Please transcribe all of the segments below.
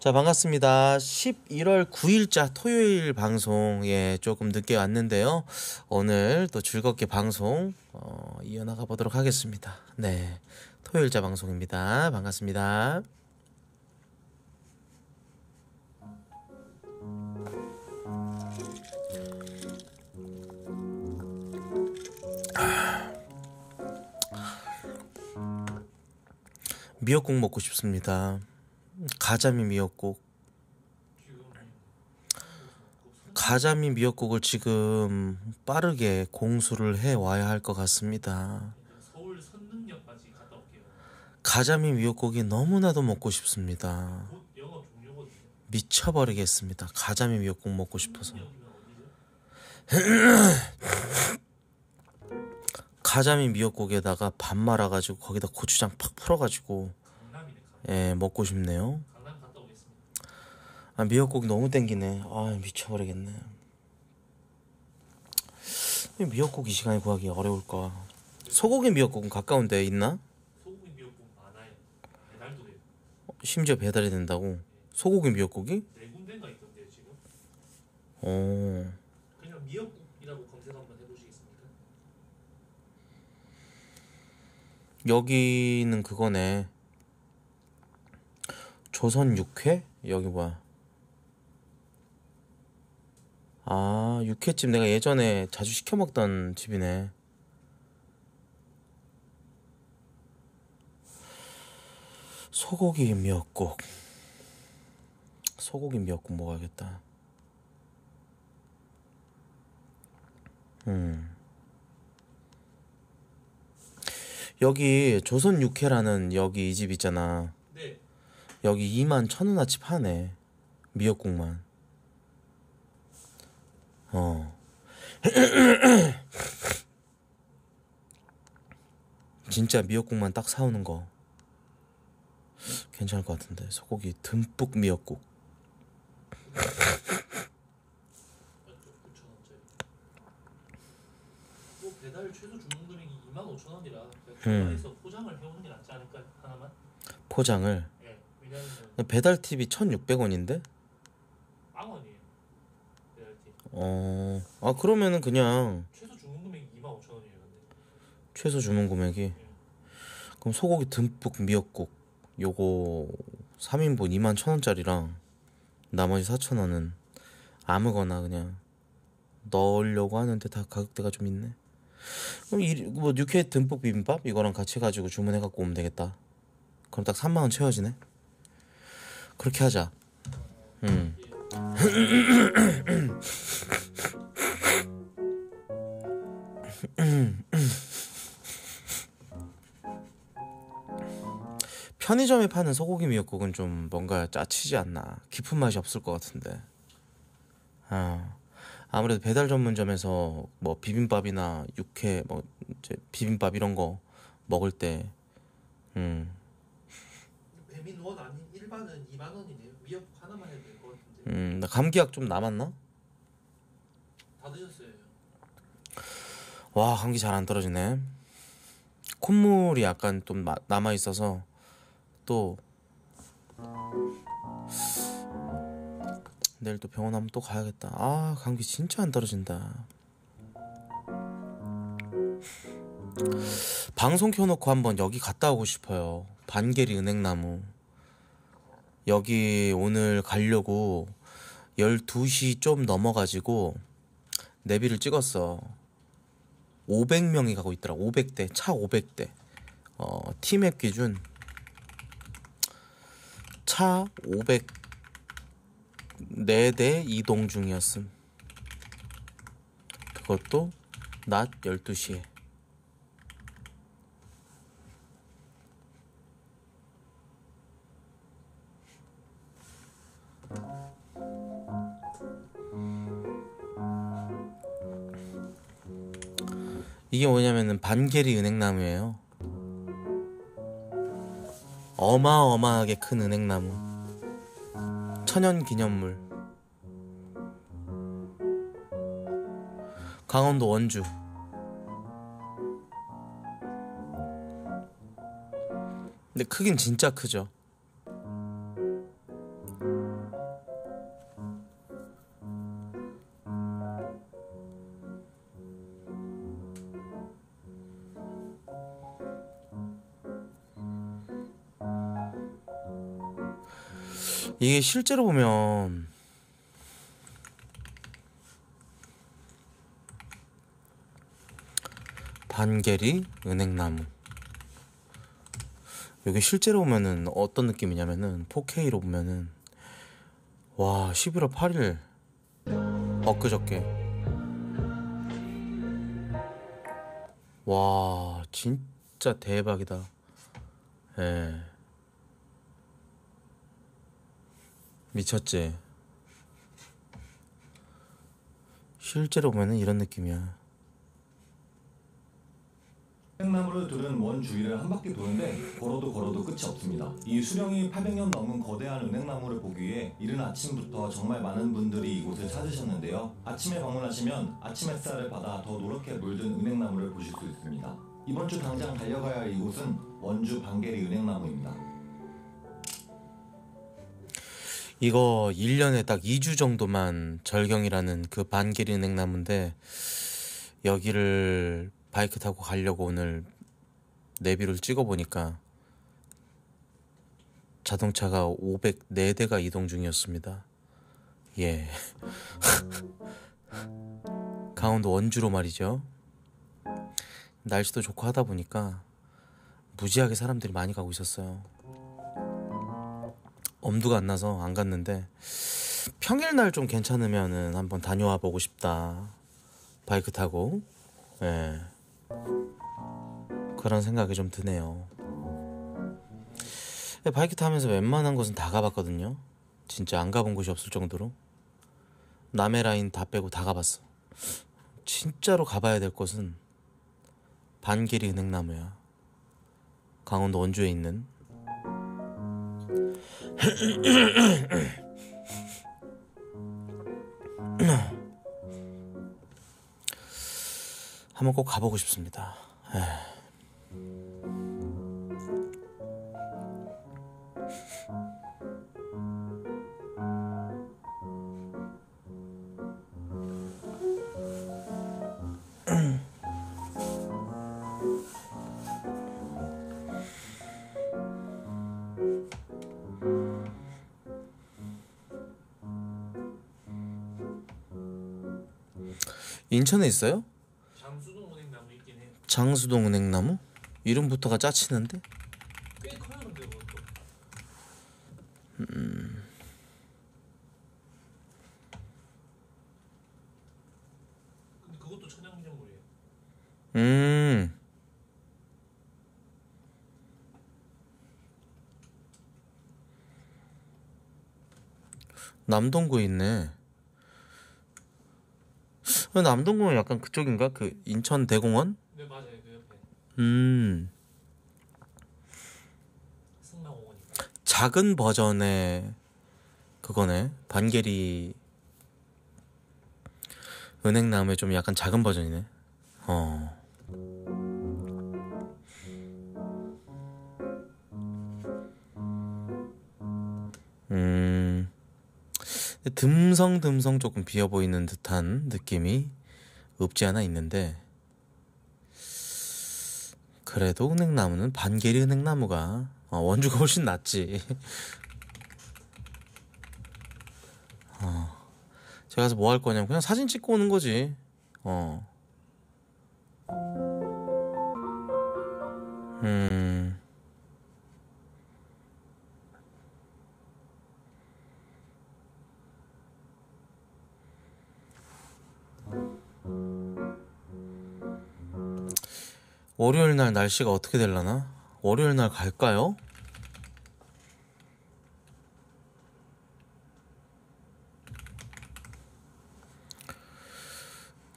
자, 반갑습니다. 11월 9일자 토요일 방송, 예, 조금 늦게 왔는데요. 오늘 또 즐겁게 방송, 어, 이어나가 보도록 하겠습니다. 네. 토요일자 방송입니다. 반갑습니다. 미역국 먹고 싶습니다. 가자미 미역국. 가자미 미역국을 지금 빠르게 공수를 해 와야 할 것 같습니다. 가자미 미역국이 너무나도 먹고 싶습니다. 미쳐버리겠습니다. 가자미 미역국 먹고 싶어서. 가자미 미역국에다가 밥 말아가지고 거기다 고추장 팍 풀어가지고. 예 먹고 싶네요. 강남 갔다 오겠습니다. 아 미역국 너무 땡기네. 아 미쳐버리겠네. 이 미역국 이 시간에 구하기 어려울까? 소고기 미역국은 가까운 데 있나? 소고기 미역국 많아요. 배달도 돼요. 심지어 배달이 된다고? 소고기 미역국이? 네 군데가 있던데요 지금. 어 그냥 미역국이라고 검색 한번 해보시겠습니까? 여기는 그거네. 조선 육회? 여기 뭐야? 아 육회집 내가 예전에 자주 시켜 먹던 집이네. 소고기 미역국. 소고기 미역국 먹어야겠다. 음. 여기 조선 육회라는 여기 이 집 있잖아. 네. 여기 2만 천 원어치 파네. 미역국만. 어. 진짜 미역국만 딱 사오는 거. 괜찮을 것 같은데. 소고기 듬뿍 미역국. 맞죠? 9천 원짜리. 뭐 배달 최소 주문 금액이 2만 5천 원이라 음. 포장을 해오는 게 낫지 않을까 하나만? 포장을. 예. 왜냐면 배달 팁이 1,600원인데? 어. 아, 그러면은 그냥 최소 주문 금액이 2만 5천 원이에요. 근데. 최소 주문 금액이. 그럼 소고기 듬뿍 미역국. 요거 3인분 2만 천 원짜리랑 나머지 4천 원은 아무거나 그냥 넣으려고 하는데 다 가격대가 좀 있네. 그럼 이, 뭐 육회 듬뿍 비빔밥 이거랑 같이 해가지고 주문해 갖고 오면 되겠다. 그럼 딱 3만 원 채워지네. 그렇게 하자. 음. 편의점에 파는 소고기 미역국은 좀 뭔가 짜치지 않나. 깊은 맛이 없을 것 같은데. 아, 아무래도 배달 전문점에서 뭐 비빔밥이나 육회, 뭐 이제 비빔밥 이런 거 먹을 때, 음, 배민 원 아닌 일반은 2만 원이 음, 나 감기약 좀 남았나? 다 드셨어요. 와, 감기 잘 안 떨어지네. 콧물이 약간 좀 마- 남아 있어서 또 내일 또 병원 한번 또 가야겠다. 아, 감기 진짜 안 떨어진다. 방송 켜놓고 한번 여기 갔다 오고 싶어요. 반계리 은행나무. 여기 오늘 가려고 12시 좀 넘어가지고 내비를 찍었어. 500명이 가고 있더라. 500대, 차 500대. 어, 티맵 기준 차 504대 이동 중이었음. 그것도 낮 12시에. 이게 뭐냐면은 반계리 은행나무예요. 어마어마하게 큰 은행나무. 천연 기념물. 강원도 원주. 근데 크긴 진짜 크죠. 이게 실제로 보면 반계리 은행나무. 여기 실제로 보면은 어떤 느낌이냐면은 4K로 보면은 와 11월 8일. 엊그저께. 와 진짜 대박이다. 예 미쳤지 실제로 보면은 이런 느낌이야 은행나무를 두른 원 주위를 한 바퀴 도는데 걸어도 걸어도 끝이 없습니다. 이 수령이 800년 넘은 거대한 은행나무를 보기 위해 이른 아침부터 정말 많은 분들이 이곳을 찾으셨는데요. 아침에 방문하시면 아침 햇살을 받아 더 노랗게 물든 은행나무를 보실 수 있습니다. 이번 주 당장 달려가야 할 이곳은 원주 반계리 은행나무입니다. 이거 1년에 딱 2주 정도만 절경이라는 그 반길이 은행나무인데 여기를 바이크 타고 가려고 오늘 내비를 찍어 보니까 자동차가 504대가 이동 중이었습니다. 예. 강원도 원주로 말이죠. 날씨도 좋고 하다 보니까 무지하게 사람들이 많이 가고 있었어요. 엄두가 안 나서 안 갔는데 평일날 좀 괜찮으면은 한번 다녀와 보고 싶다. 바이크 타고. 예. 그런 생각이 좀 드네요. 바이크 타면서 웬만한 곳은 다 가봤거든요. 진짜 안 가본 곳이 없을 정도로. 남해 라인 다 빼고 다 가봤어. 진짜로 가봐야 될 곳은 반길이 은행나무야. 강원도 원주에 있는. 한번 꼭 가보고 싶습니다. 에이. 인천에 있어요? 장수동 은행나무 있긴 해요. 장수동 은행나무? 이름부터가 짜치는데? 꽤 커요 근데 그것도. 근데 그것도 천연기념물이에요. 음. 남동구에 있네. 어, 남동구는 약간 그쪽인가? 그 인천 대공원? 네 맞아요 그 옆에 음. 작은 버전의 그거네. 반계리 은행나무의 좀 약간 작은 버전이네. 어. 음. 듬성듬성 조금 비어 보이는 듯한 느낌이 없지 않아 있는데 그래도 은행나무는 반계리 은행나무가 어, 원주가 훨씬 낫지. 어, 제가 가서 뭐 할 거냐면 그냥 사진 찍고 오는 거지. 어. 음. 월요일 날 날씨가 어떻게 될라나? 월요일 날 갈까요?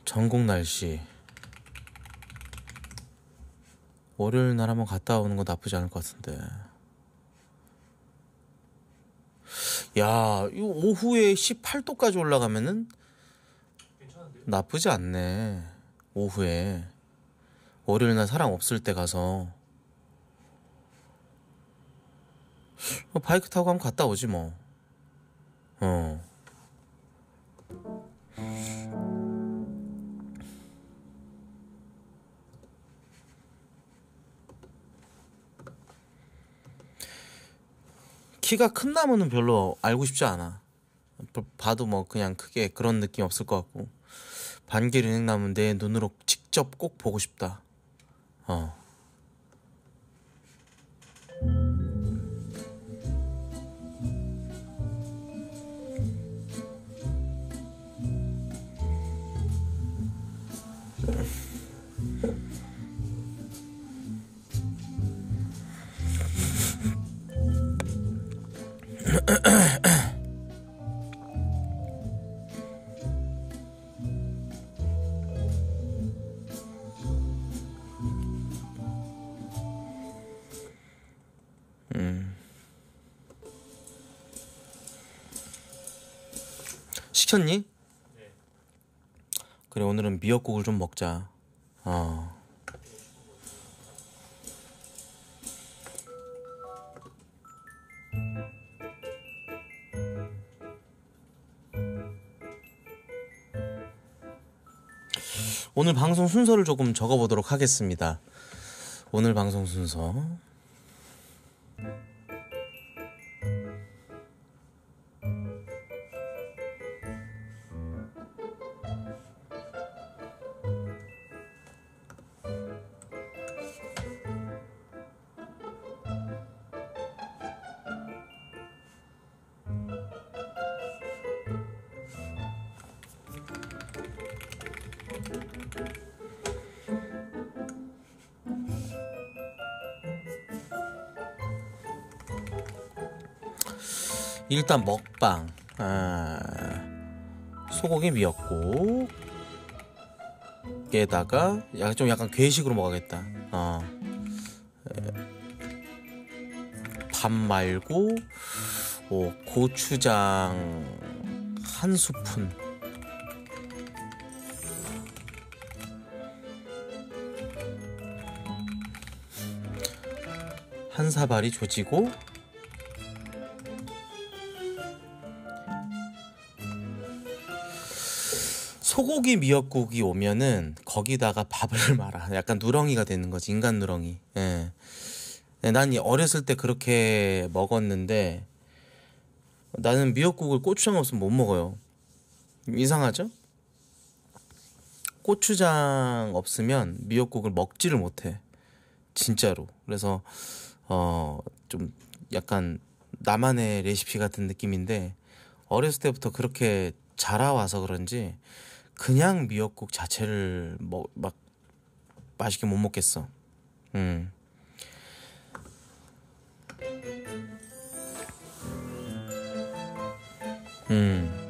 전국 날씨. 월요일 날 한번 갔다 오는 거 나쁘지 않을 것 같은데. 야, 이거 오후에 18도까지 올라가면은 괜찮은데요? 나쁘지 않네. 오후에. 월요일 날 사람 없을 때 가서. 어, 바이크 타고 한번 갔다 오지 뭐. 어. 키가 큰 나무는 별로 알고 싶지 않아. 봐- 봐도 뭐 그냥 크게 그런 느낌 없을 것 같고 반길 은행나무 내 눈으로 직접 꼭 보고 싶다. 어. 시켰니? 그래 오늘은 미역국을 좀 먹자. 어. 오늘 방송 순서를 조금 적어보도록 하겠습니다. 오늘 방송 순서. 일단 먹방. 아, 소고기 미역국. 에다가 약간 좀 약간 괴식으로 먹어야겠다. 어. 에, 밥 말고 오, 고추장 한 스푼. 한 사발이 조지고 소고기 미역국이 오면은 거기다가 밥을 말아. 약간 누렁이가 되는 거지. 인간 누렁이. 예. 예, 난이 어렸을 때 그렇게 먹었는데 나는 미역국을 고추장 없으면 못 먹어요. 이상하죠? 고추장 없으면 미역국을 먹지를 못해. 진짜로. 그래서 어 좀 약간 나만의 레시피 같은 느낌인데 어렸을 때부터 그렇게 자라와서 그런지 그냥 미역국 자체를 뭐, 막 맛있게 못 먹겠어. 음. 음.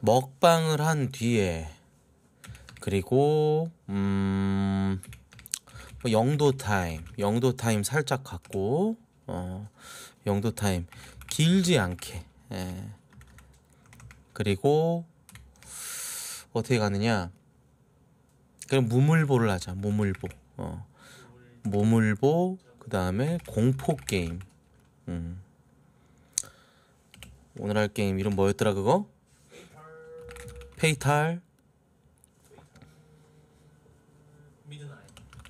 먹방을 한 뒤에 그리고 음. 뭐 영도 타임, 영도 타임 살짝 갖고 어. 영도 타임 길지 않게. 예. 그리고 어떻게 가느냐? 그럼 무물보를 하자. 무물보. 어. 무물보 그 다음에 공포 게임. 음. 오늘 할 게임 이름 뭐였더라 그거? Fatal.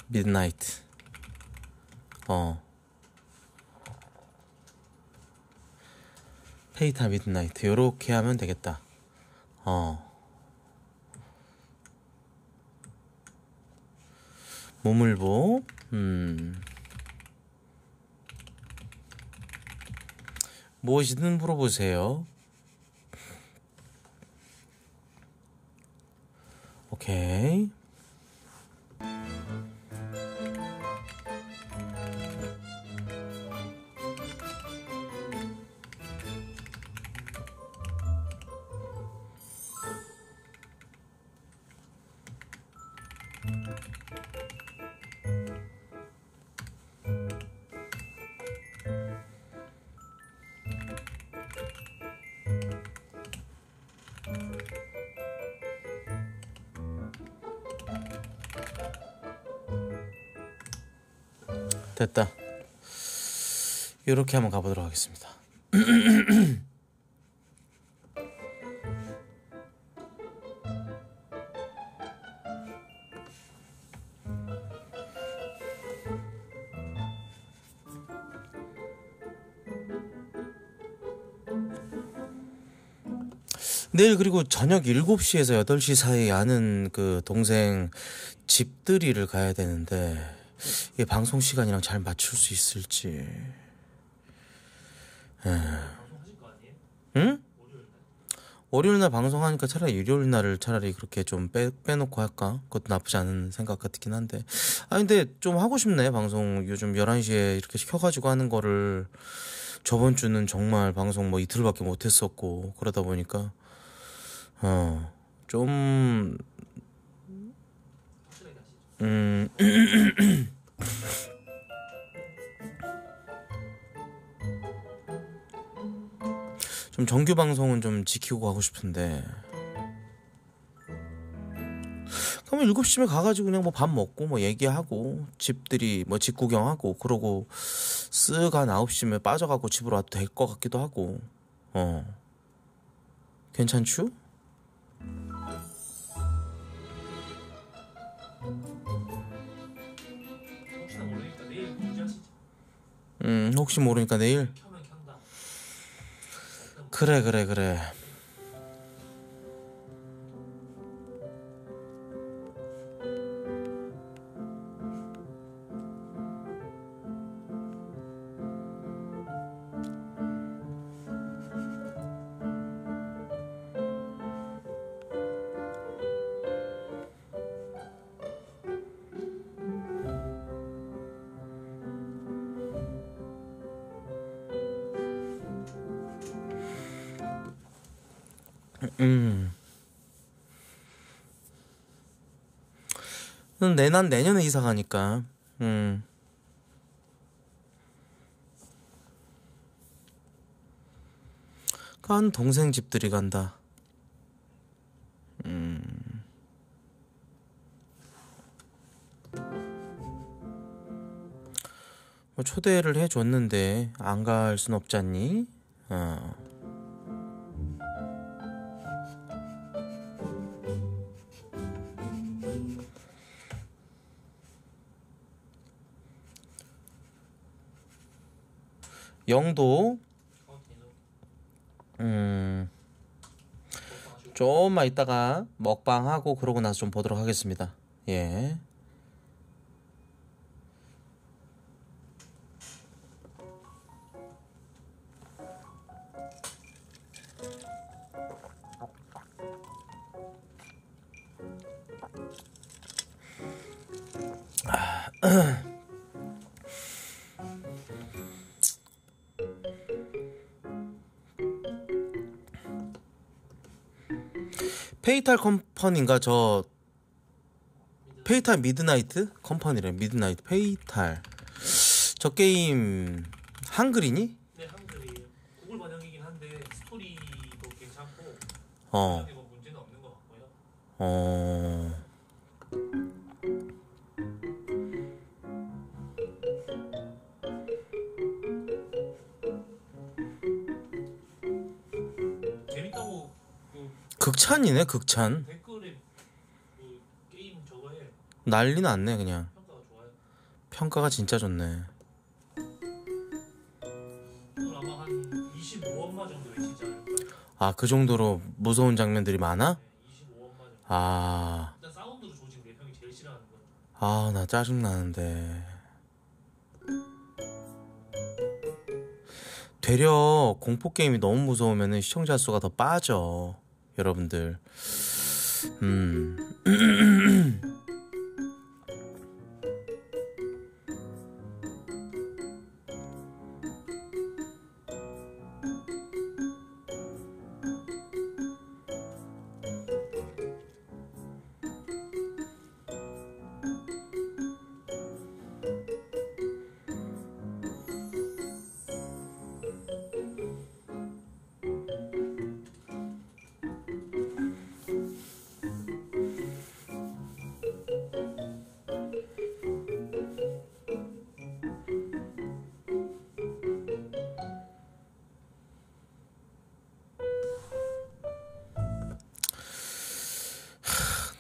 Midnight. 어. Fatal Midnight 요렇게 하면 되겠다. 어. 모물보. 음. 무엇이든 물어보세요. 오케이. 이렇게 한번 가보도록 하겠습니다. 내일 그리고 저녁 7시에서 8시 사이 아는 그 동생 집들이를 가야 되는데 이게 방송 시간이랑 잘 맞출 수 있을지 응? 월요일 날? 방송하니까 차라리 일요일 날을 차라리 그렇게 좀 빼, 빼놓고 할까? 그것도 나쁘지 않은 생각 같긴 한데. 아, 근데 좀 하고 싶네, 방송. 요즘 11시에 이렇게 시켜가지고 하는 거를 저번 주는 정말 방송 뭐 이틀밖에 못 했었고, 그러다 보니까, 어, 좀, 하시죠. 음, 좀 정규 방송은 좀 지키고 가고 싶은데. 그러면 7시면 가가지고 그냥 뭐 밥 먹고 뭐 얘기하고 집들이 뭐 집 구경하고 그러고 쓱 한 9시면 빠져가고 집으로 와도 될 것 같기도 하고. 어. 괜찮추? 음, 혹시 모르니까 내일. 그래, 그래, 그래. 음. 내난 내년에 이사 가니까. 음. 간 동생 집들이 간다. 음. 뭐 초대를 해줬는데 안 갈 순 없잖니? 어. 영도 어, 대놓고 음, 먹방하시고. 좀만 있다가 먹방하고 그러고 나서 좀 보도록 하겠습니다. 예. Fatal Company인가 저 Fatal Midnight Company래 Midnight Fatal 저 게임 한글이니? 네, 한글이 구글 번역이긴 한데 스토리도 괜찮고 어. 문제는 없는 것 같고요. 어. 극찬이네 극찬 댓글에 그 게임 저거에 난리 났네 그냥 평가가 좋아요. 평가가 진짜 좋네 아마 한 25원마 정도 외치지 않을까? 아그 정도로 무서운 장면들이 많아? 네, 25원마 정도. 아, 일단 사운드도 조직 내 형이 제일 싫어하는 거. 아, 나 짜증 나는데. 되려 공포 게임이 너무 무서우면 시청자 수가 더 빠져. 여러분들. 음.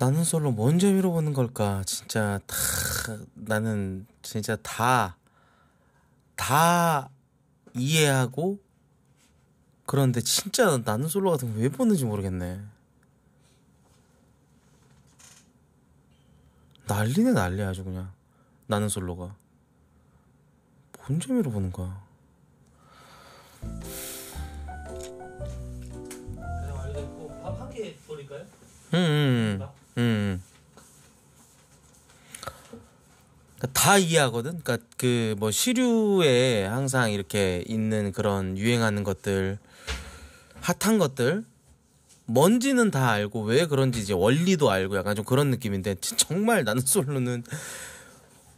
나는 솔로 뭔 재미로 보는 걸까? 진짜 다 나는 진짜 다다 이해하고 그런데 진짜 나는 솔로 같은 거 왜 보는지 모르겠네. 난리네 난리 아주 그냥 나는 솔로가 뭔 재미로 보는 거야? 그냥 알겠고 밥한개 버릴까요? 음, 음, 음. 그러니까 다 이해하거든. 그러니까 그 뭐 시류에 항상 이렇게 있는 그런 유행하는 것들, 핫한 것들, 뭔지는 다 알고 왜 그런지 이제 원리도 알고 약간 좀 그런 느낌인데 진- 정말 나는 솔로는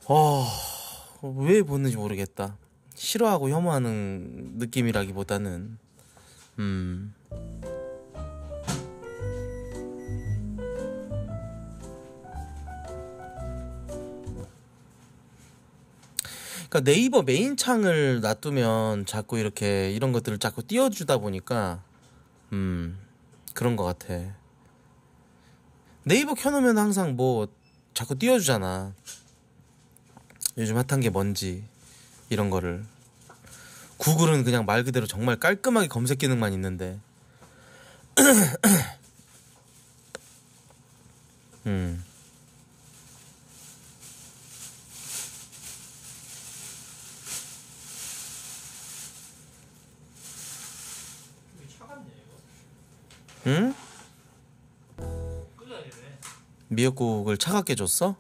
어왜 보는지 모르겠다. 싫어하고 혐오하는 느낌이라기보다는 음. 그러니까 네이버 메인 창을 놔두면 자꾸 이렇게 이런 것들을 자꾸 띄워주다 보니까 음 그런 것 같아. 네이버 켜놓으면 항상 뭐 자꾸 띄워주잖아. 요즘 핫한 게 뭔지 이런 거를. 구글은 그냥 말 그대로 정말 깔끔하게 검색 기능만 있는데. 음. 이게 차갑네 이거. 응? 미역국을 차갑게 줬어?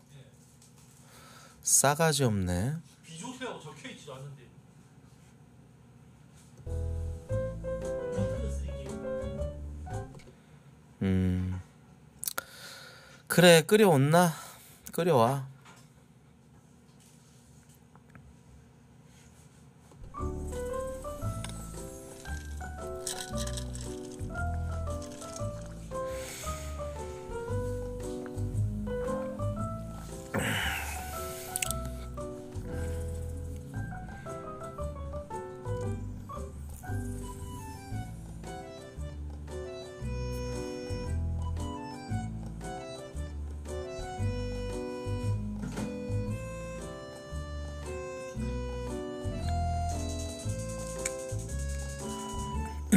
싸가지 없네. 비조세라고 적혀 있지도. 음. 그래, 끓여온나? 끓여와.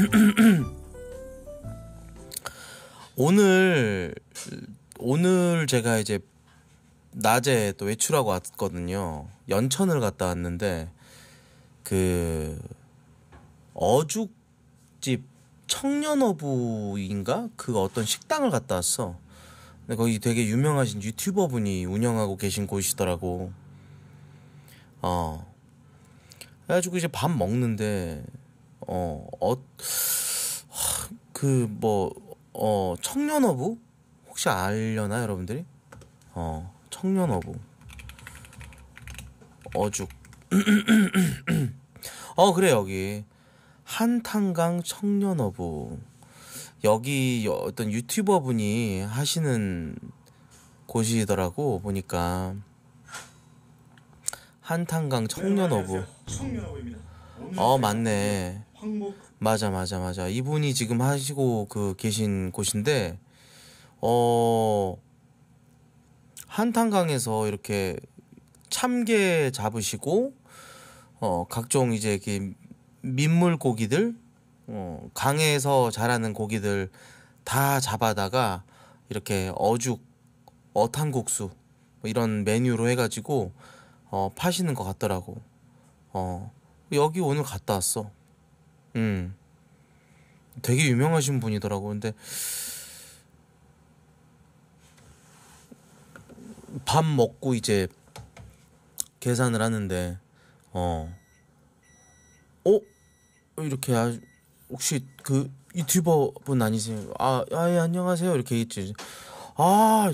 오늘 오늘 제가 이제 낮에 또 외출하고 왔거든요. 연천을 갔다 왔는데 그 어죽집 청년어부인가 그 어떤 식당을 갔다 왔어. 근데 거기 되게 유명하신 유튜버 분이 운영하고 계신 곳이더라고. 어. 그래가지고 이제 밥 먹는데 어, 어, 그 뭐 어, 청년어부? 혹시 알려나 여러분들이? 어, 청년어부. 어죽. 어 그래 여기. 한탄강 청년어부. 여기 어떤 유튜버 분이 하시는 곳이더라고 보니까. 한탄강 청년어부. 청년어부입니다. 어 맞네 황목. 맞아 맞아 맞아. 이분이 지금 하시고 그 계신 곳인데 어 한탄강에서 이렇게 참게 잡으시고 어 각종 이제 이렇게 민물 고기들 어 강에서 자라는 고기들 다 잡아다가 이렇게 어죽 어탕국수 뭐 이런 메뉴로 해가지고 어 파시는 것 같더라고. 어 여기 오늘 갔다 왔어 음. 되게 유명하신 분이더라고. 근데 밥 먹고 이제 계산을 하는데 어. 어? 이렇게 아, 혹시 그 유튜버 분 아니세요? 아, 아, 예, 안녕하세요. 이렇게 있지. 아,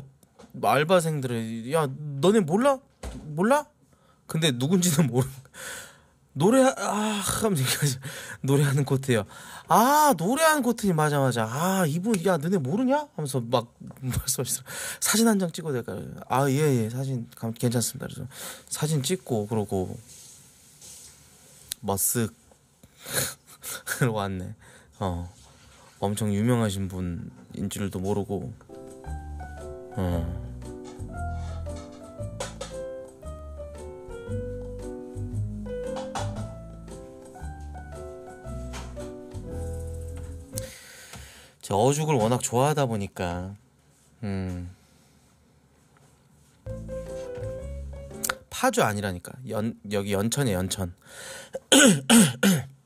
알바생들은 야, 너네 몰라? 몰라? 근데 누군지는 모르 노래 아. 노래하는 코트요. 아 노래하는 코트니 맞아 맞아. 아 이분 야 너네 모르냐? 하면서 막 말씀하시더라. 사진 한 장 찍어도 될까요? 아예예 사진 감- 괜찮습니다. 그래서 사진 찍고 그러고 머쓱 그러고 왔네. 어 엄청 유명하신 분인 줄도 모르고 어. 어죽을 워낙 좋아하다 보니까. 음. 파주 아니라니까. 연 여기 연천에 연천.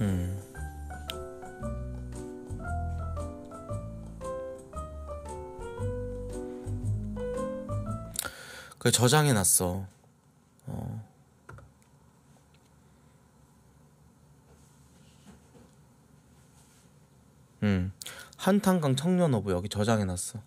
음. 그 저장해 놨어 음 한탄강 청년어부 여기 저장해 놨어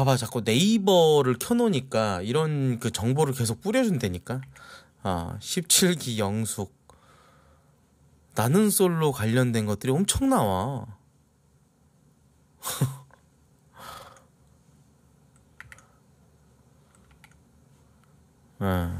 봐봐 자꾸 네이버를 켜놓으니까 이런 그 정보를 계속 뿌려준다니까. 아 17기 영숙. 나는 솔로 관련된 것들이 엄청 나와. 아.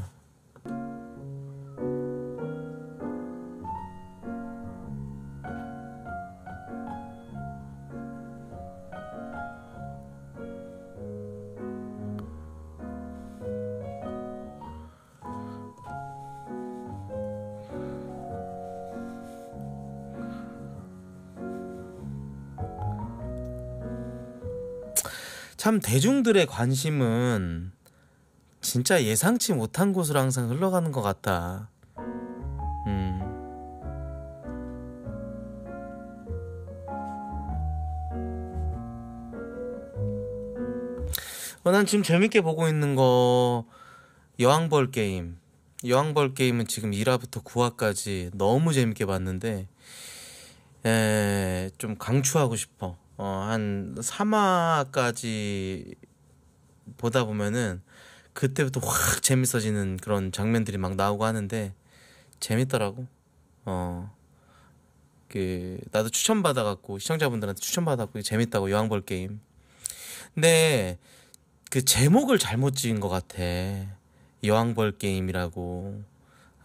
참 대중들의 관심은 진짜 예상치 못한 곳으로 항상 흘러가는 것 같다. 음. 어, 난 지금 재밌게 보고 있는 거 여왕벌 게임. 여왕벌 게임은 지금 1화부터 9화까지 너무 재밌게 봤는데 에, 좀 강추하고 싶어. 어, 한 3화까지 보다 보면은 그때부터 확 재밌어지는 그런 장면들이 막 나오고 하는데 재밌더라고. 어. 그 나도 추천 받아 갖고 시청자분들한테 추천 받아 갖고 재밌다고 여왕벌 게임. 근데 그 제목을 잘못 지은 것 같아. 여왕벌 게임이라고.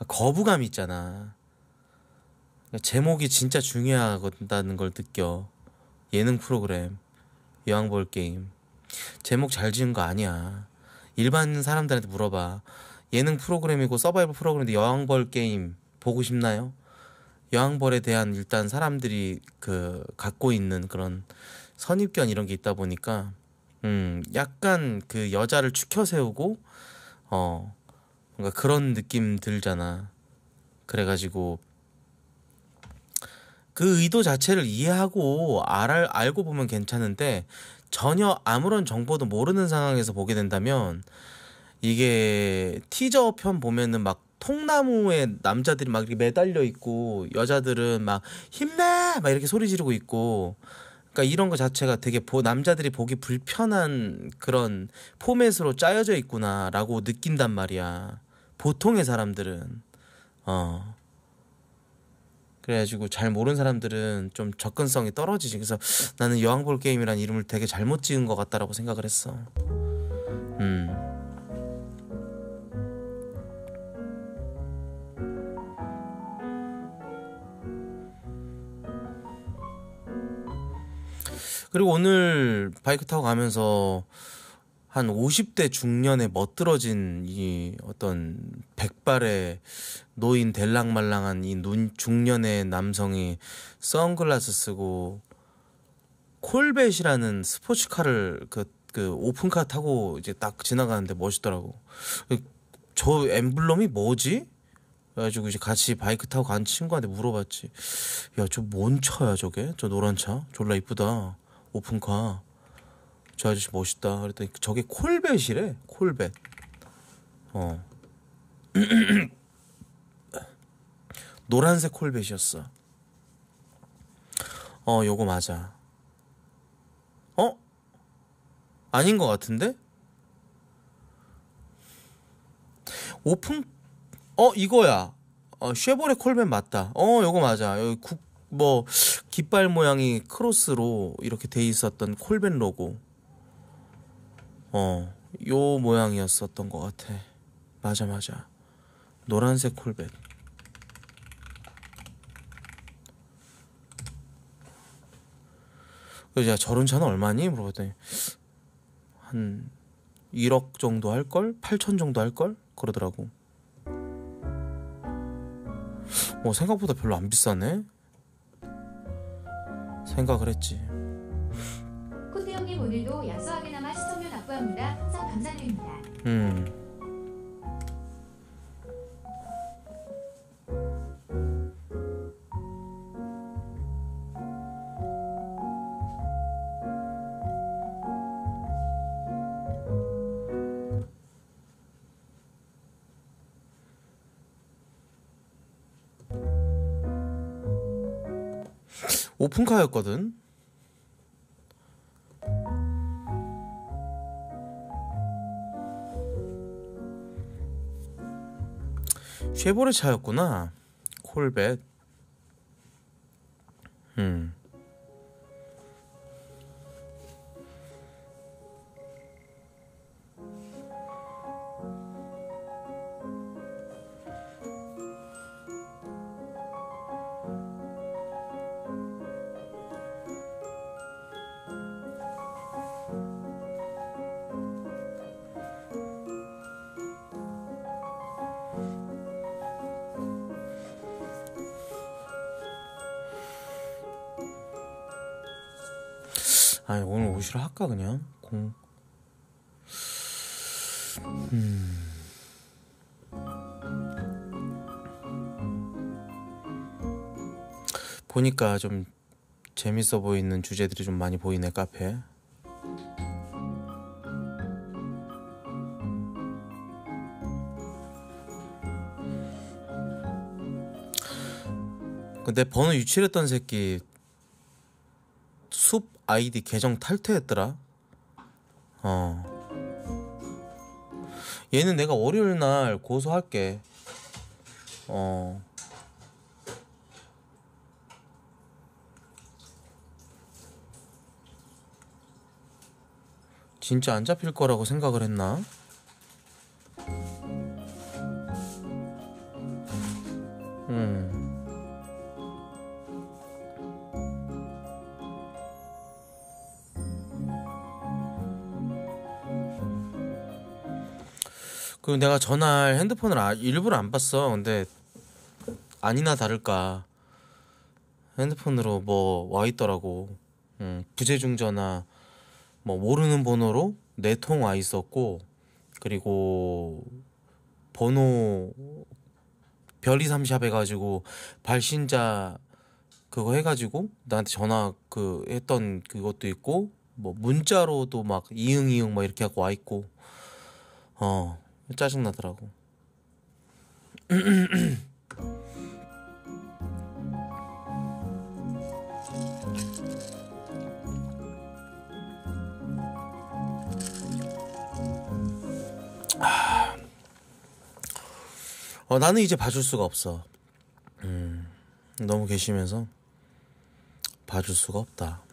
거부감 있잖아. 제목이 진짜 중요하다는 걸 느껴. 예능 프로그램 여왕벌 게임. 제목 잘 지은 거 아니야. 일반 사람들한테 물어봐. 예능 프로그램이고 서바이벌 프로그램인데 여왕벌 게임 보고 싶나요? 여왕벌에 대한 일단 사람들이 그 갖고 있는 그런 선입견 이런 게 있다 보니까 음 약간 그 여자를 추켜 세우고 어 뭔가 그런 느낌 들잖아. 그래가지고 그 의도 자체를 이해하고 알, 알고 보면 괜찮은데 전혀 아무런 정보도 모르는 상황에서 보게 된다면 이게 티저 편 보면은 막 통나무에 남자들이 막 이렇게 매달려 있고 여자들은 막 힘내! 막 이렇게 소리 지르고 있고 그러니까 이런 거 자체가 되게 보, 남자들이 보기 불편한 그런 포맷으로 짜여져 있구나라고 느낀단 말이야. 보통의 사람들은. 어 그래가지고 잘 모르는 사람들은 좀 접근성이 떨어지지. 그래서 나는 여왕볼 게임이란 이름을 되게 잘못 지은 것 같다라고 생각을 했어. 음. 그리고 오늘 바이크 타고 가면서 한 50대 중년에 멋들어진 이 어떤 백발의 노인 델랑말랑한 이 눈 중년의 남성이 선글라스 쓰고 콜벳이라는 스포츠카를 그, 그 오픈카 타고 이제 딱 지나가는데 멋있더라고. 저 엠블럼이 뭐지? 그래가지고 이제 같이 바이크 타고 간 친구한테 물어봤지. 야, 저 뭔 차야, 저게? 저 노란 차? 졸라 이쁘다. 오픈카. 저 아저씨 멋있다. 그랬더니 저게 콜벳이래. 콜벳. 어. 노란색 콜벳이었어. 어, 요거 맞아. 어? 아닌 것 같은데? 오픈 어 이거야. 어 쉐보레 콜벳 맞다. 어 요거 맞아. 여기 국 뭐 깃발 모양이 크로스로 이렇게 돼 있었던 콜벳 로고. 어 요 모양이었었던 것 같아. 맞아 맞아. 노란색 콜벳. 그래서 야 저런 차는 얼마니? 물어봤더니 한 1억 정도 할 걸? 8천 정도 할 걸? 그러더라고. 어 생각보다 별로 안 비싸네. 생각을 했지. 코트 형님 오늘도 야수하게나마 시청률 납부합니다. 항상 감사드립니다. 음. 오픈카였거든. 쉐보레 차였구나. 콜벳. 음. 오시러 할까 그냥 공. 음. 보니까 좀 재밌어 보이는 주제들이 좀 많이 보이네 카페. 근데 번호 유출했던 새끼 숲 아이디 계정 탈퇴했더라. 어. 얘는 내가 월요일 날 고소할게. 어. 진짜 안 잡힐 거라고 생각을 했나? 그리고 내가 전날 핸드폰을 아, 일부러 안 봤어. 근데 아니나 다를까 핸드폰으로 뭐 와 있더라고. 음, 부재중 전화 뭐 모르는 번호로 네 통 와 있었고 그리고 번호 별이 삼샵 해가지고 발신자 그거 해가지고 나한테 전화 그 했던 그것도 있고 뭐 문자로도 막 이응 이응 막 이렇게 하고 와 있고 어 짜증 나더라고. 어, 나는 이제 봐줄 수가 없어. 음, 너무 계시면서 봐줄 수가 없다.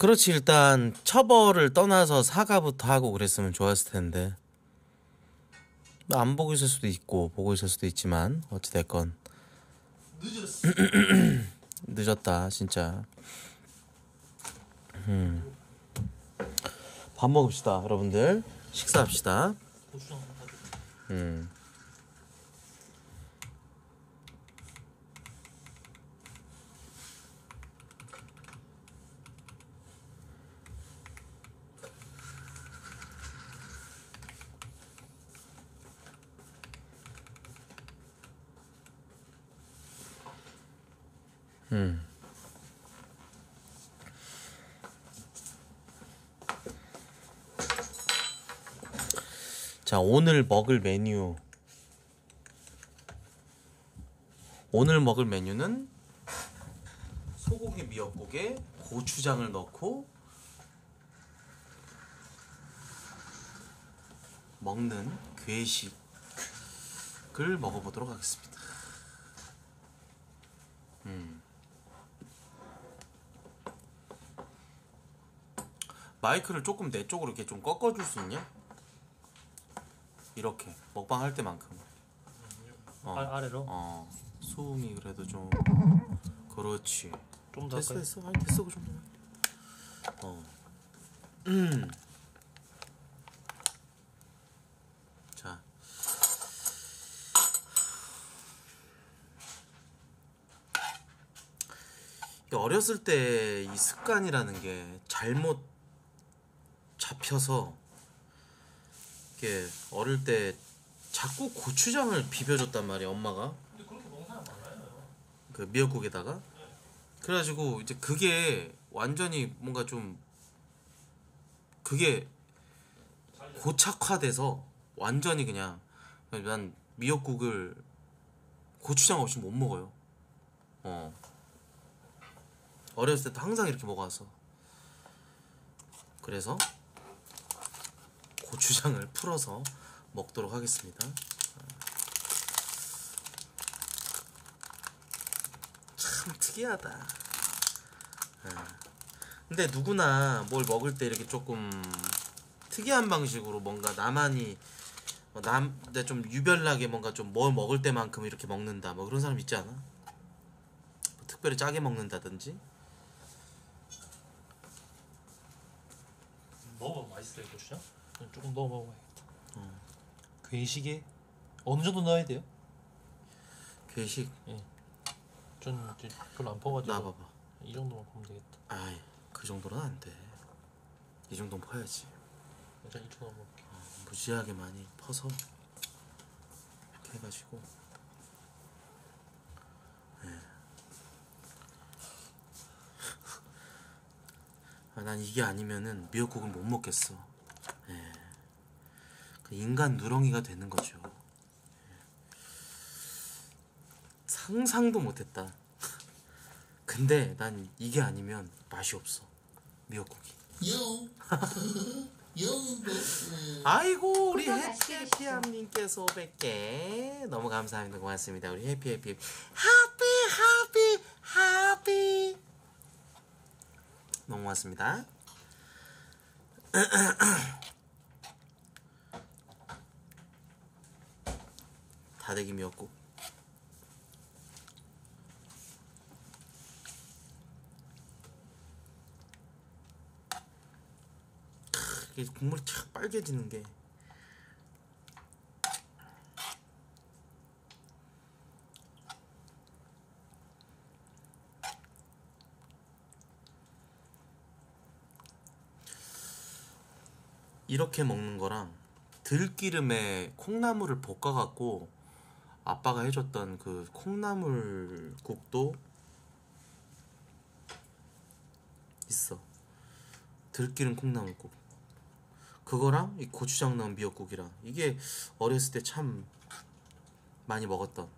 그렇지 일단 처벌을 떠나서 사과부터 하고 그랬으면 좋았을 텐데 안 보고 있을 수도 있고 보고 있을 수도 있지만 어찌 됐건 늦었어. 늦었다 진짜 음. 밥 먹읍시다 여러분들 식사합시다 음. 음. 자, 오늘 먹을 메뉴. 오늘 먹을 메뉴는 소고기 미역국에 고추장을 넣고 먹는 괴식을 먹어보도록 하겠습니다. 음. 마이크를 조금 내 쪽으로 이렇게 좀 꺾어줄 수 있냐? 이렇게 먹방 할 때만큼. 어, 아, 아래로 어, 소음이 그래도 좀 그렇지. 좀더 됐어 할까요? 됐어, 아니 됐어 그 정도면. 어. 음. 자. 어렸을 때 이 습관이라는 게 잘못 잡혀서 이게 어릴 때 자꾸 고추장을 비벼줬단 말이야 엄마가 근데 그렇게 먹는 사람 많아요. 그 미역국에다가 그래가지고 이제 그게 완전히 뭔가 좀 그게 고착화돼서 완전히 그냥 난 미역국을 고추장 없이 못 먹어요. 어 어렸을 때도 항상 이렇게 먹어와서 그래서 고추장을 풀어서 먹도록 하겠습니다. 참 특이하다. 예. 근데 누구나 뭘 먹을 때 이렇게 조금 특이한 방식으로 뭔가 나만이 어, 남, 근데 좀 유별나게 뭔가 좀 뭘 먹을 때만큼 이렇게 먹는다. 뭐 그런 사람 있지 않아? 뭐 특별히 짜게 먹는다든지. 먹어보면 맛있어요 고추장? 그럼 조금 넣어 먹어야겠다. 어. 괴식에 어느 정도 넣어야 돼요? 괴식 전 이제 별로 안 퍼가지고 나와봐봐. 이 정도만 보면 되겠다. 아이 그 정도는 안 돼. 이 정도는 퍼야지. 일단 2초 넣어 먹을게. 무지하게 많이 퍼서 이렇게 해가지고 아, 난 이게 아니면은 미역국을 못 먹겠어. 예. 그 인간 누렁이가 되는 거죠. 예. 상상도 못했다. 근데 난 이게 아니면 맛이 없어. 미역국이. 아이고 우리 그거 해피 맛있게 해피함님께서 500개 너무 감사합니다 고맙습니다 우리 해피 해피 해피 해피 해피 너무 고맙습니다 미역국 이게 국물이 착 빨개지는 게. 이렇게 먹는 거랑 들기름에 콩나물을 볶아갖고 아빠가 해줬던 그 콩나물 국도 있어. 들기름 콩나물국. 그거랑 이 고추장 넣은 미역국이랑. 이게 어렸을 때 참 많이 먹었던.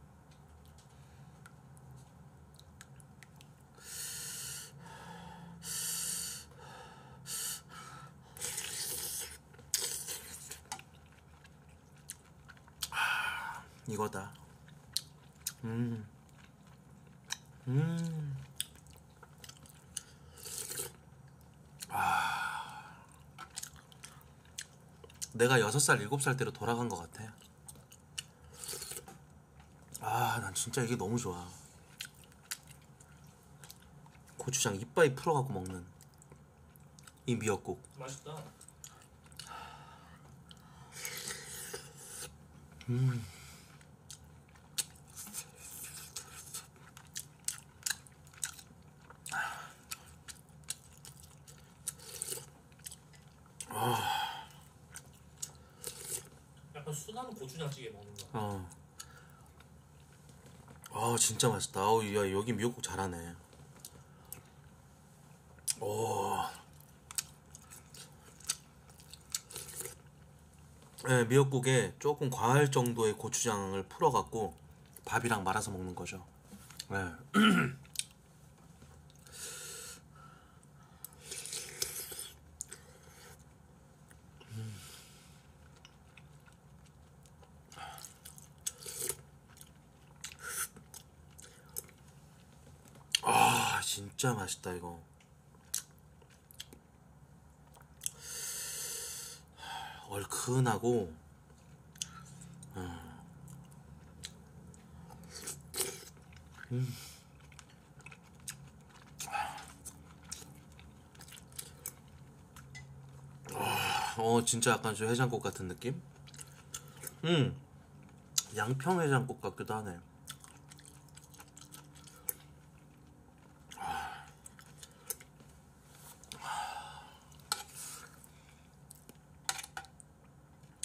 아, 이거다 음 음. 내가 6살, 7살 때로 돌아간 것 같아. 아, 난 진짜 이게 너무 좋아. 고추장 이빨이 풀어갖고 먹는 이 미역국. 맛있다. 약간 순한 고추장찌개 먹는 거. 어. 아, 진짜 맛있다. 아우, 야, 여기 미역국 잘하네. 오. 네, 미역국에 조금 과할 정도의 고추장을 풀어갖고 밥이랑 말아서 먹는 거죠. 네. 아 진짜 맛있다 이거. 얼큰하고 어 진짜 약간 좀 해장국 같은 느낌? 음 양평 해장국 같기도 하네.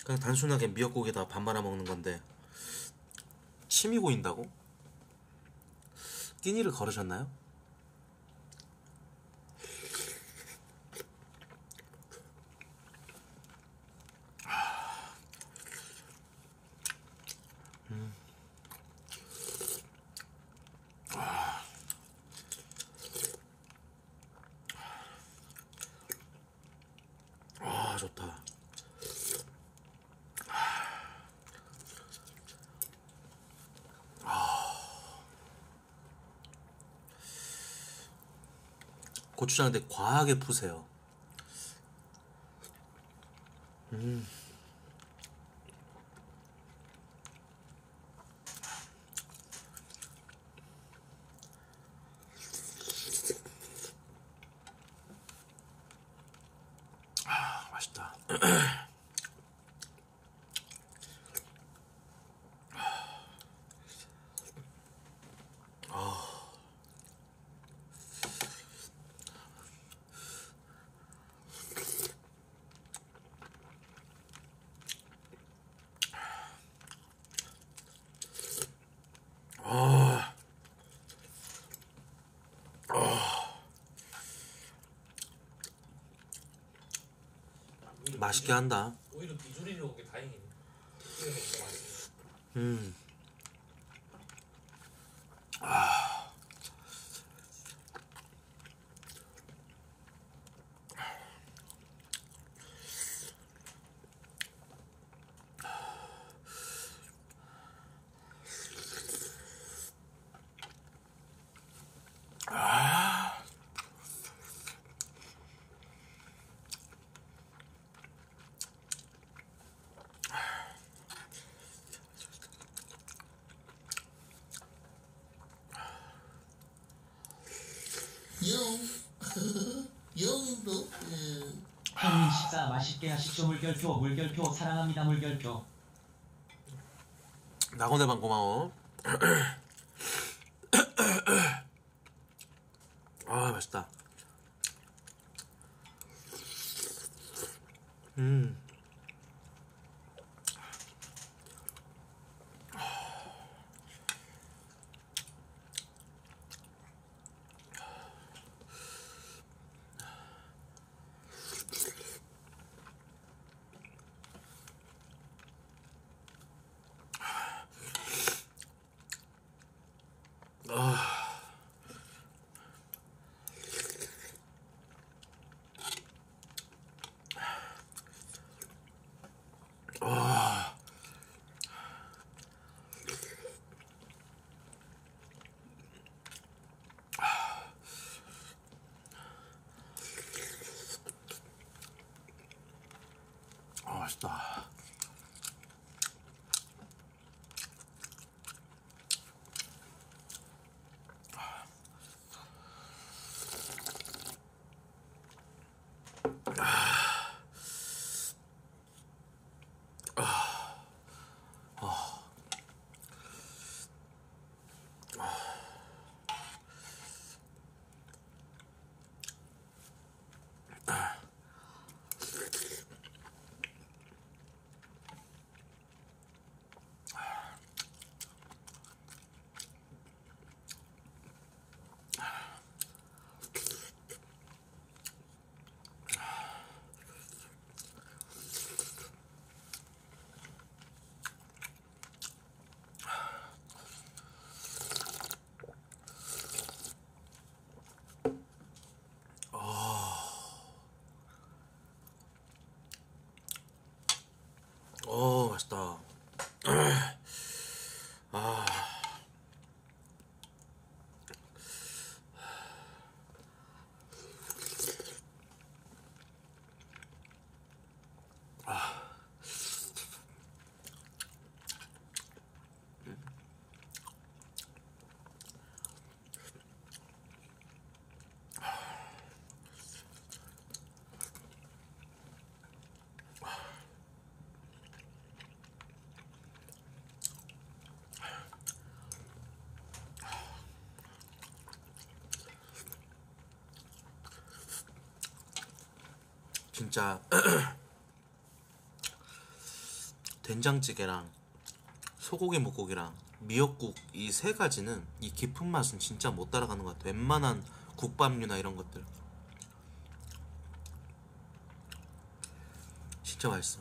그냥 단순하게 미역국에다 밥 말아 먹는 건데 침이 고인다고? 끼니를 걸으셨나요? 아 좋다. 고추장 근데 과하게 푸세요. 맛있게 한다. 오히려 비주얼이 오게 다행이네. 음. 형님 식사 맛있게 하십시오. 물결표 물결표. 사랑합니다 물결표. 낙원의 방 고마워. 진짜 된장찌개랑 소고기 묵국이랑 미역국 이 세 가지는 이 깊은 맛은 진짜 못 따라가는 것 같아. 웬만한 국밥류나 이런 것들 진짜 맛있어.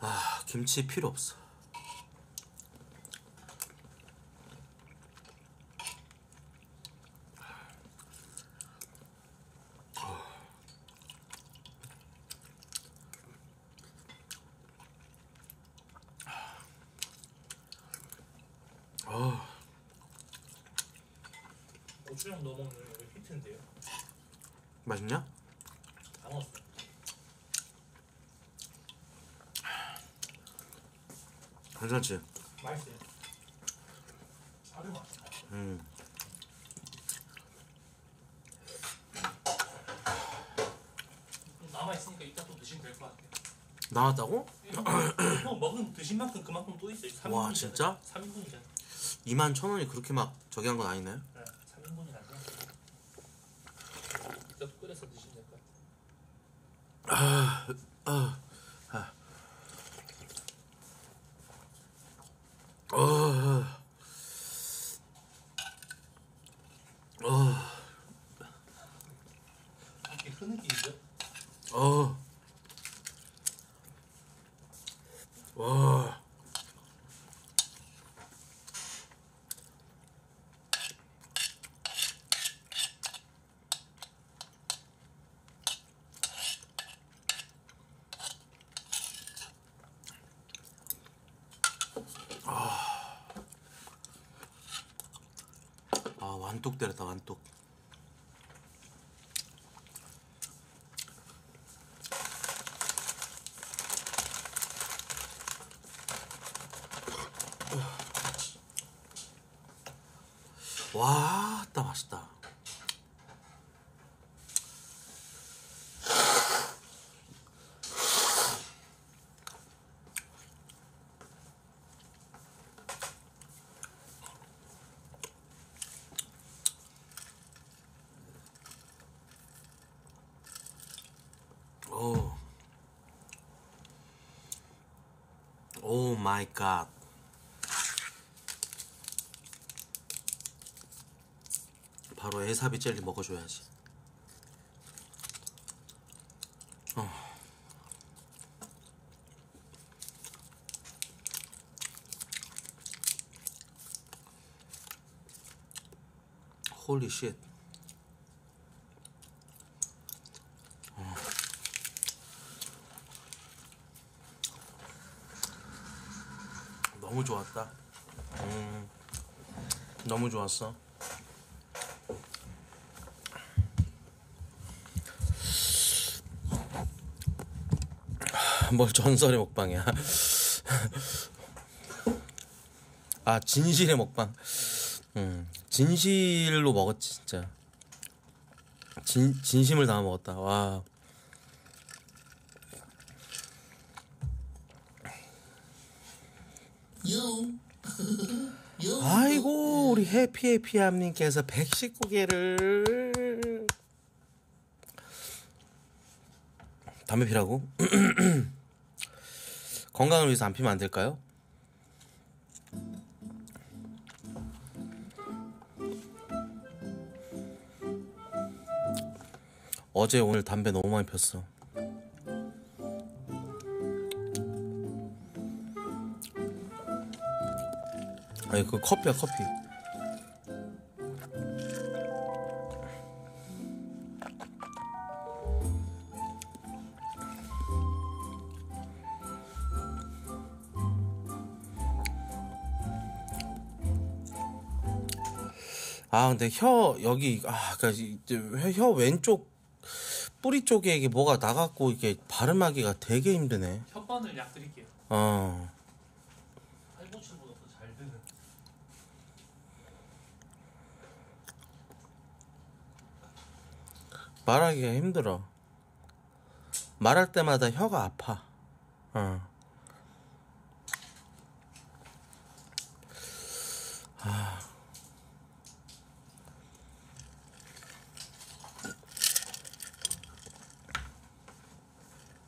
아 김치 필요 없어. 고추장 넣어 먹는 거 히트인데요. 맛있냐? 다 먹었어. 괜찮지? 맛있어요. 음. 남아 있으니까 이따 또 드시면 될 것 같아요. 나왔다고? 형 먹은 드신 만큼 그만큼 또. 3인분이잖아요. 와, 진짜? 3인분이잖아요. 2만 천 원이 그렇게 막 저기 한 건 아니나요? 네, 3인분이라서. 이따 또 끓여서 드시면 될 것 같아요. 어, 어, 이렇게 흐느끼죠? 어. 와. 아, 완뚝 때렸다 완뚝. 와, 따 맛있다. 오. 오 마이 갓. 바로 에사비 젤리 먹어줘야지. 어. 홀리 쉣. 좋았다. 음, 너무 좋았어. 뭘 전설의 먹방이야. 아 진실의 먹방. 음, 진실로 먹었지 진짜. 진 진심을 담아 먹었다. 와. 아이고 해피해피함님께서 119개를 담배 피라고? 건강을 위해서 안 피면 안 될까요? 어제 오늘 담배 너무 많이 폈어. 아니 그 커피야 커피. 아 근데 혀 여기 아 그러니까 이제 혀- 혀 왼쪽 뿌리 쪽에 이게 뭐가 나갔고 이게 발음하기가 되게 힘드네. 혓바늘 약 드릴게요. 어. 팔보치보다 더 잘 드는. 말하기가 힘들어. 말할 때마다 혀가 아파. 어.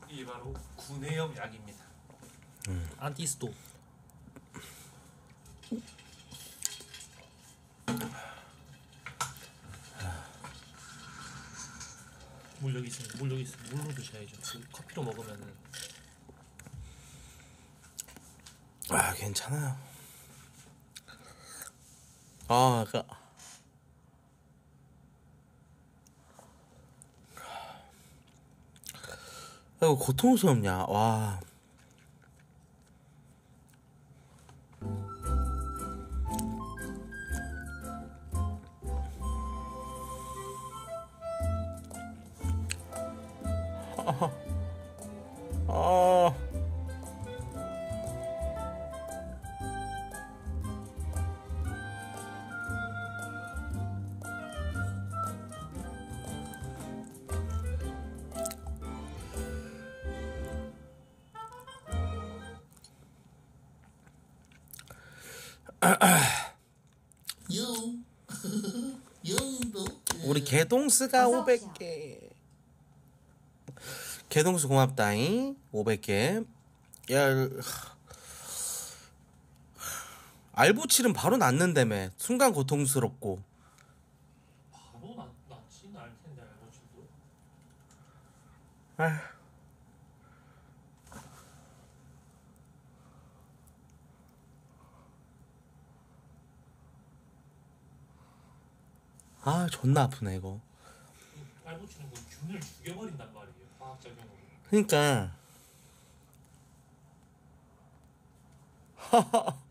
이게 바로 구내염 약입니다. 안티스토. 물 여기 있습니다. 물 여기 있습니다. 물로 드셔야죠. 그 커피로 먹으면은 아 괜찮아요. 아 아까 이거 고통스럽냐? 와. 개동스가 어서 오세요. 500개. 개동스 고맙다잉. 500개. 야, 알보칠은 바로 낫는다며. 순간 고통스럽고. 바로 낫 낫지 날 텐데 알고 지도. 아, 존나 아프네 이거. 알고 치는 건 균을 죽여버린단 말이에요. 화학작용으로. 그러니까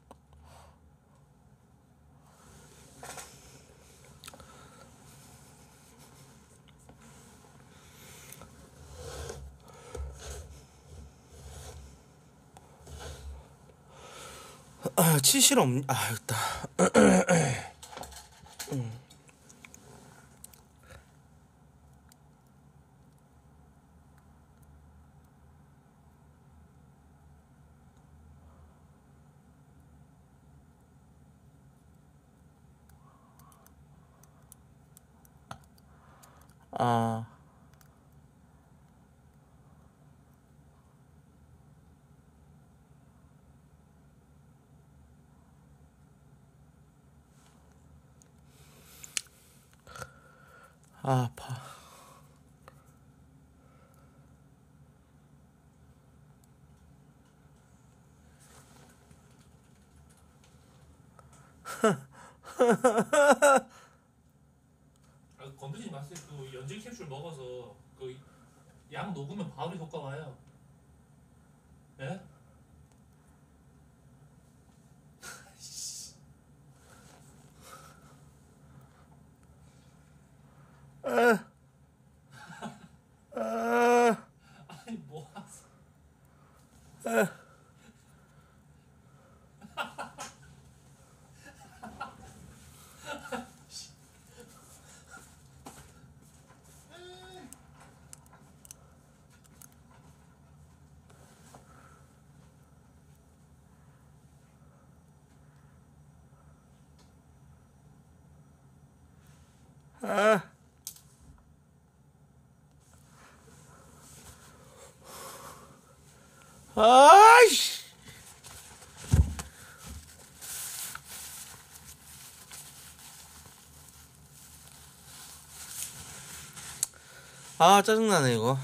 아, 치실 없, 아, 있다. 아, 아, 아파. 아, 건드리지 마세요. 그 연질 캡슐 먹어서 그 약 녹으면 바로 효과 와요. 예? 아니 뭐 하세요? 아이씨. 아 짜증나네 이거.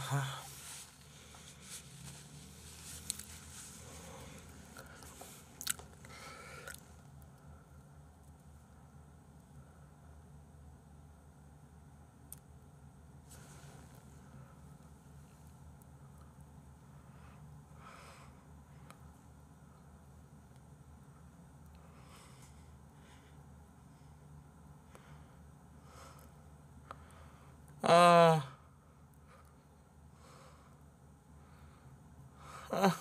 아.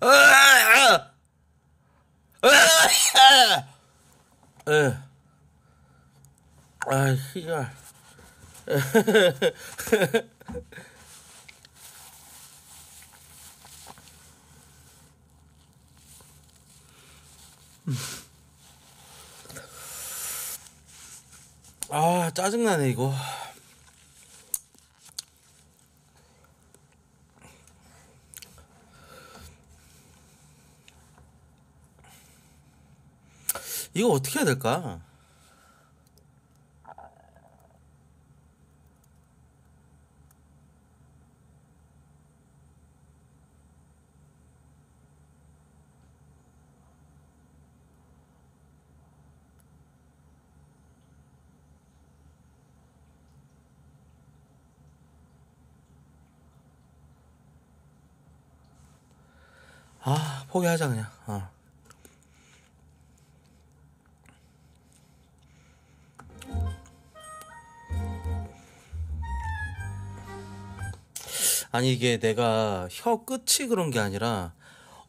아. 아. 에. 아 씨발 아 짜증나네 이거 이거 어떻게 해야 될까? 아 포기하자 그냥 어. 아니 이게 내가 혀 끝이 그런 게 아니라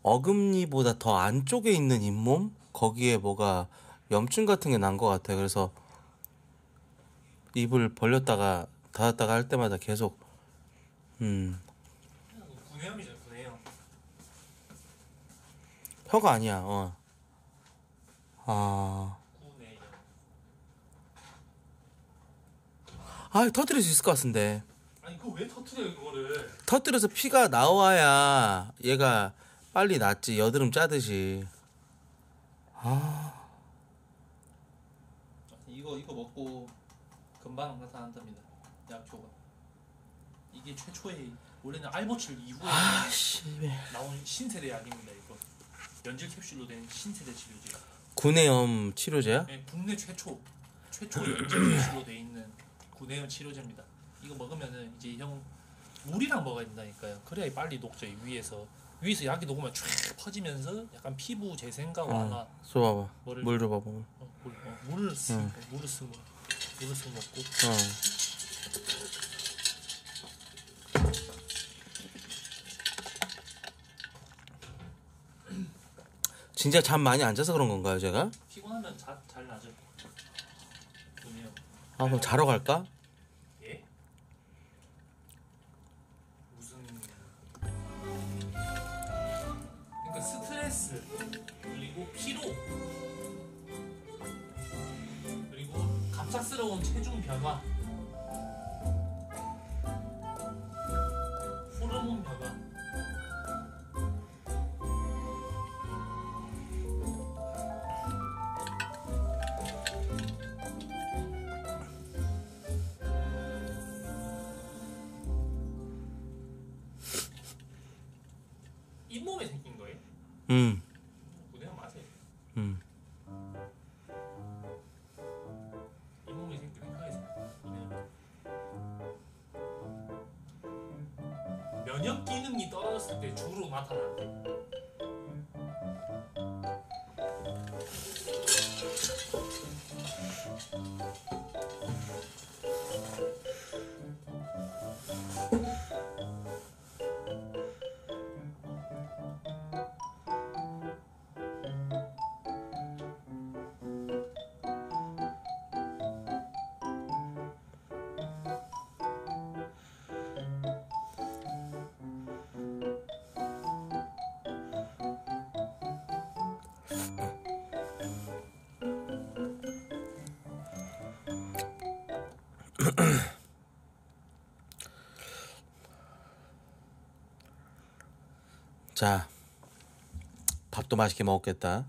어금니보다 더 안쪽에 있는 잇몸 거기에 뭐가 염증 같은 게 난 것 같아 그래서 입을 벌렸다가 닫았다가 할 때마다 계속 음 구내염이죠 구내염. 혀가 아니야 어. 아, 구내염. 아 터뜨릴 수 있을 것 같은데 아니 그거 왜 터트려요 그거를? 터뜨려서 피가 나와야 얘가 빨리 낫지 여드름 짜듯이 이거 이거 먹고 금방 나타난답니다. 약효가. 이게 최초의 원래는 알보칠 이후에 아씨 나온 신세대 약입니다 이거. 연질 캡슐로 된 신세대 치료제. 구내염 치료제야? 네, 국내 최초 최초 연질 캡슐로 돼 있는 구내염 치료제입니다. 이거 먹으면은 이제 형 물이랑 먹어야 된다니까요. 그래야 빨리 녹죠 이 위에서 위에서 약이 녹으면 쫙 퍼지면서 약간 피부 재생과 완화. 어, 뭐를- 물 줘봐봐 어, 물, 어, 물을 쓰 응. 물을 쓰먹 물을 쓰 먹고 어. 진짜 잠 많이 안 자서 그런 건가요 제가? 피곤하면 자, 잘 나죠. 아 그럼 자러 갈까? 체 자 밥도 맛있게 먹었겠다.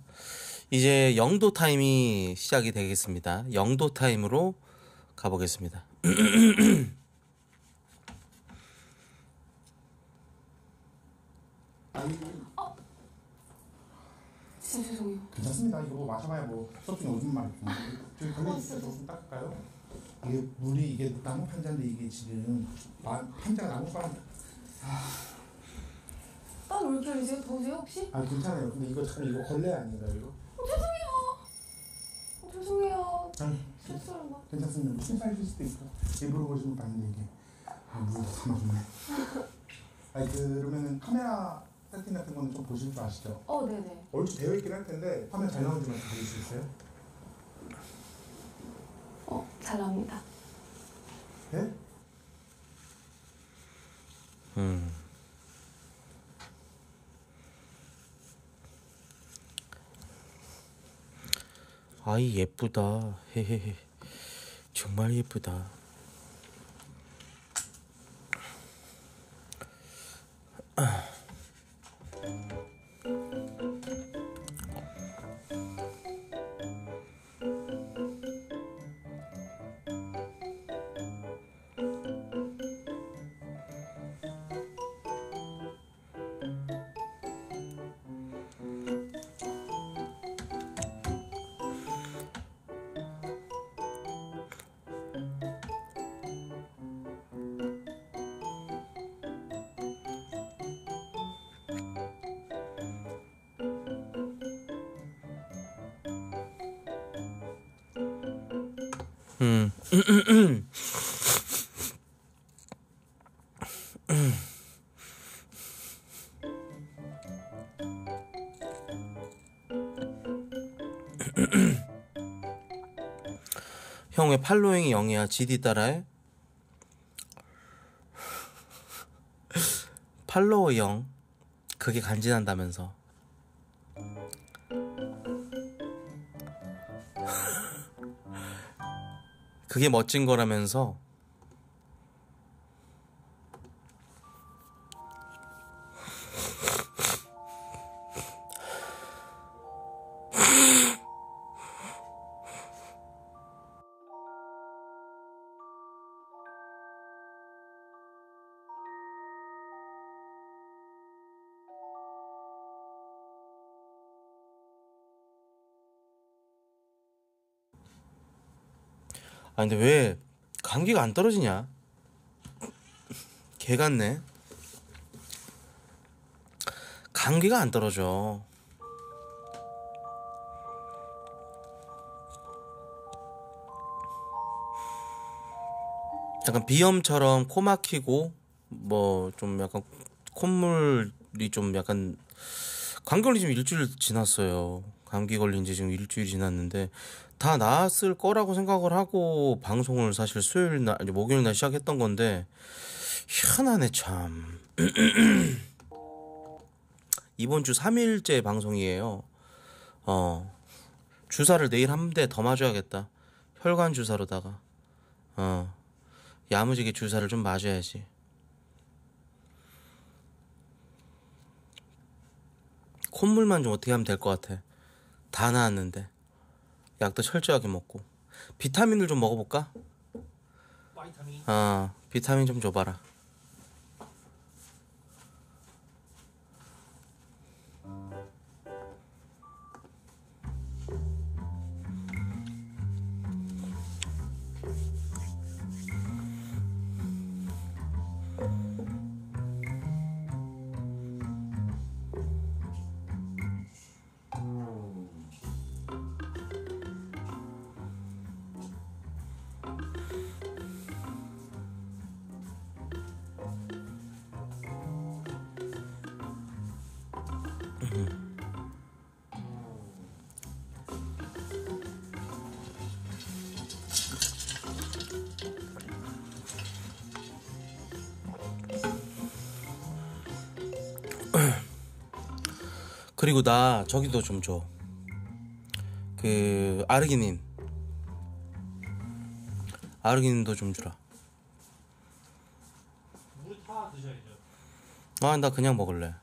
이제 영도 타임이 시작이 되겠습니다. 영도 타임으로 가보겠습니다. 괜찮습니다. 이거 뭐 마셔봐야 뭐 소주 오줌 말. 저기 걸려 있어요. 좀 닦을까요? 이게 물이 이게 나무 판자인데 이게 지금 마, 판자 나무 판. 땀 왜 이렇게 흘리세요? 더우세요 혹시? 아 괜찮아요. 근데 이거 잠깐 이거 걸레 아닌가요? 이거? 어, 죄송해요. 아니, 실수를 막. 괜찮습니다. 무슨 사이일 수도 있고 일부러 것도 아닌데 이게 아 물도 담아줬네. 아니 그러면은 카메라 세팅 같은 거는 좀 보실 줄 아시죠? 어, 네네. 얼추 되어 있긴 할 텐데 화면 잘 나오는지만 좀 보실 수 있어요? 어, 어, 잘 나옵니다. 예? 음. 아이 예쁘다. 헤헤헤. 정말 예쁘다. 팔로잉이 0이야? GD 따라해? 팔로워 0 그게 간지난다면서 그게 멋진 거라면서 아 근데 왜 감기가 안 떨어지냐? 개 같네. 감기가 안 떨어져. 약간 비염처럼 코 막히고 뭐 좀 약간 콧물이 좀 약간 감기 걸린 지 일주일 지났어요. 감기 걸린 지 지금 일주일 지났는데 다 나았을 거라고 생각을 하고 방송을 사실 수요일 날, 목요일 날 시작했던 건데 희한하네 참. 이번 주 3일째 방송이에요. 어 주사를 내일 한 대 더 맞아야겠다. 혈관 주사로다가 어 야무지게 주사를 좀 맞아야지. 콧물만 좀 어떻게 하면 될 것 같아. 다 나았는데 약도 철저하게 먹고 비타민을 좀 먹어볼까? 아 비타민 좀 줘봐라. 그리고 나 저기도 좀 줘. 그 아르기닌. 아르기닌도 좀 주라. 아, 나 그냥 먹을래.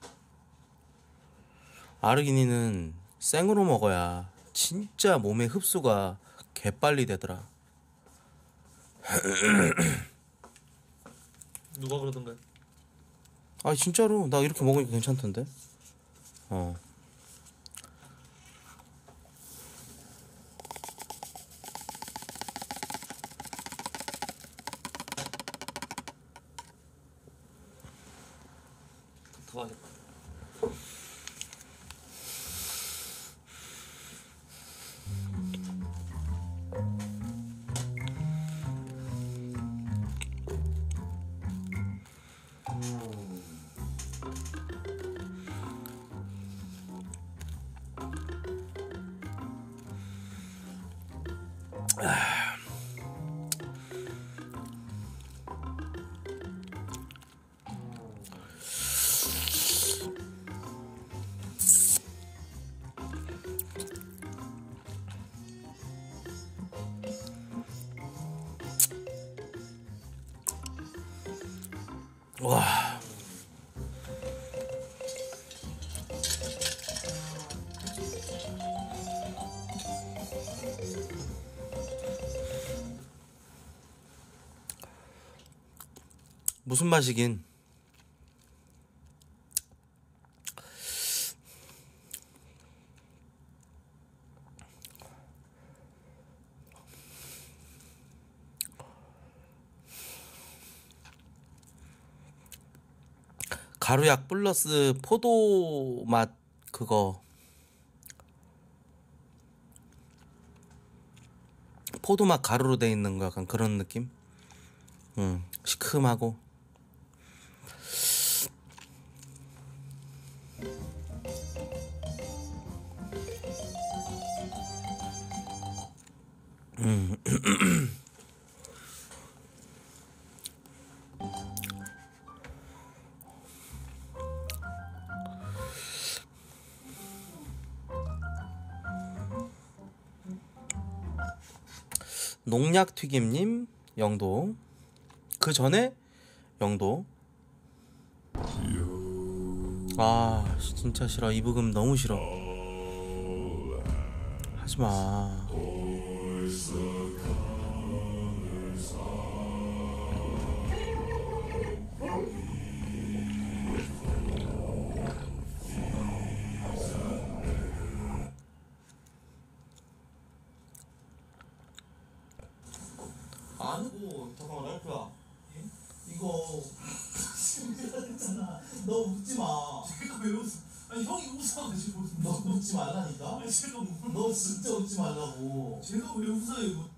아르기닌은 생으로 먹어야 진짜 몸에 흡수가 개빨리 되더라. 누가 그러던가요? 아, 진짜로 나 이렇게 먹으니까 괜찮던데. 어. 무슨 맛이긴? 가루약 플러스 포도 맛 그거 포도 맛 가루로 돼 있는 거 약간 그런 느낌? 음 시큼하고 음. 농약 튀김님 영도. 그 전에 영도. 아 진짜 싫어. 이브금 너무 싫어. 하지마 아 제가 왜 웃어요?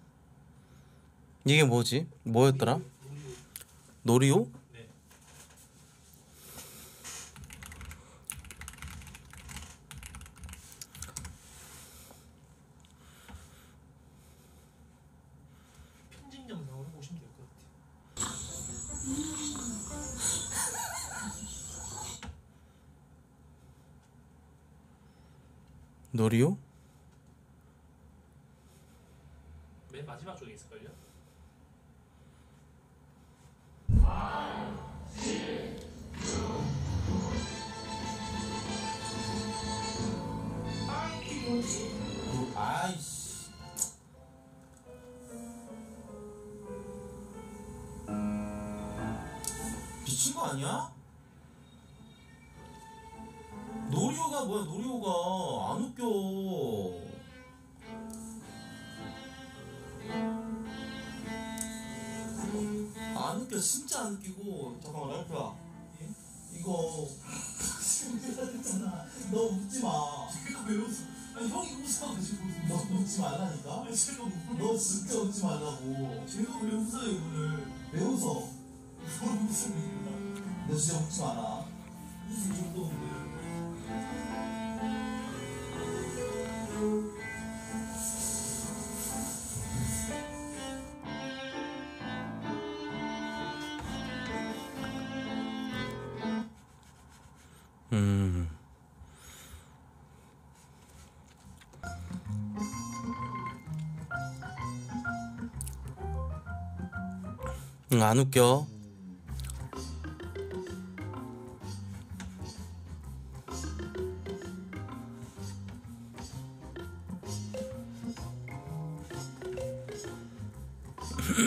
이게 뭐지 뭐였더라 노리오 네. 편집 영상으로 보시면 될 것 같아요. 노리오 아이씨. 미친 거 아니야? 노리오가 뭐야 노리오가. 안 웃겨. 안 웃겨 진짜 안 웃기고. 잠깐만 랄프야. 이거. 했잖아. 너 웃지 마. 제가 왜 웃어? 형이 웃어가지고 너 웃지 말라니까 제가 너 진짜 웃지 말라고 제가 왜 웃어요 오늘? 왜 웃어 뭘 웃습니까? 너 진짜 웃지 마라 웃을 정도인데. 응, 안 웃겨.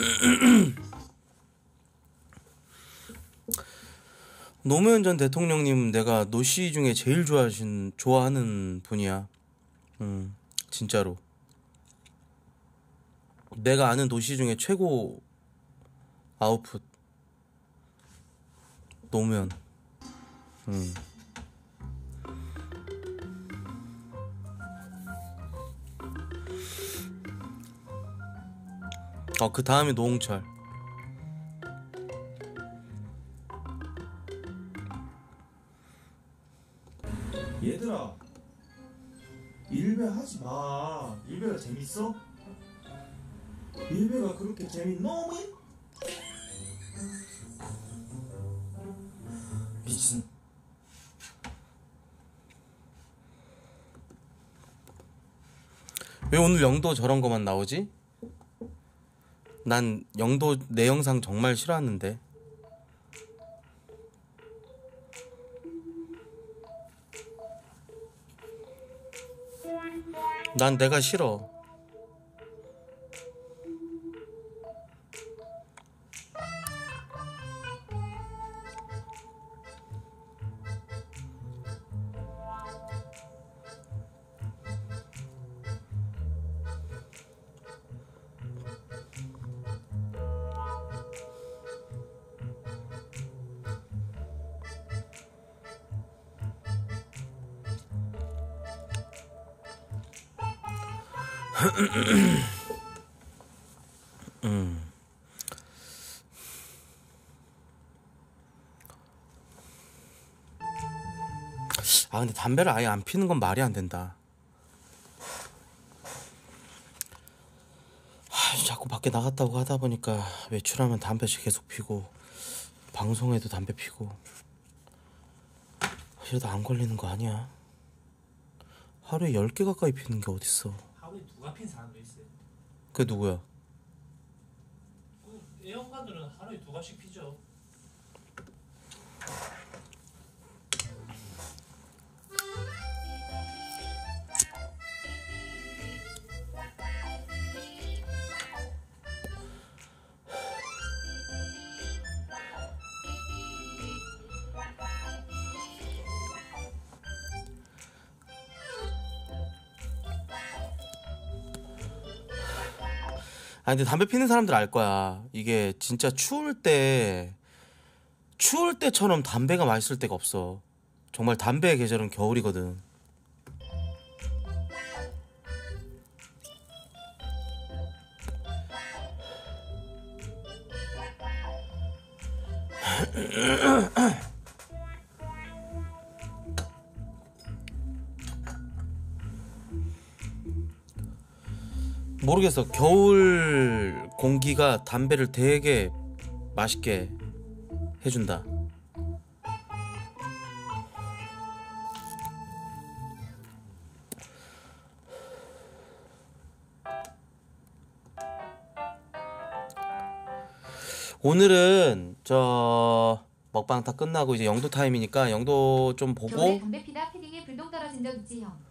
노무현 전 대통령님 내가 노씨 중에 제일 좋아하신 좋아하는 분이야. 음, 진짜로. 내가 아는 노씨 중에 최고 아웃풋 노무현. 음. 어, 그 다음에 노홍철. 얘들아 일배 하지 마 일배가 재밌어? 일배가 그렇게 재밌노? 있음. 왜 오늘 영도 저런 거만 나오지? 난 영도 내 영상 정말 싫어하는데. 난 내가 싫어. 아 근데 담배를 아예 안 피는 건 말이 안 된다. 하, 자꾸 밖에 나갔다고 하다 보니까 외출하면 담배 계속 피고 방송에도 담배 피고 이러다 안 걸리는 거 아니야? 하루에 10개 가까이 피는 게 어딨어? 하루에 누가 핀 사람도 있어요. 그게 누구야? 그 애연가들은 하루에 두 갑씩 피죠. 아 근데 담배 피는 사람들 알 거야. 이게 진짜 추울 때 추울 때처럼 담배가 맛있을 때가 없어. 정말 담배의 계절은 겨울이거든. 모르겠어. 겨울 공기가 담배를 되게 맛있게 해준다. 오늘은 저 먹방 다 끝나고 이제 영도 타임이니까 영도 좀 겨울에 보고 담배 피다 패딩에 불똥 떨어진 적 있지 형.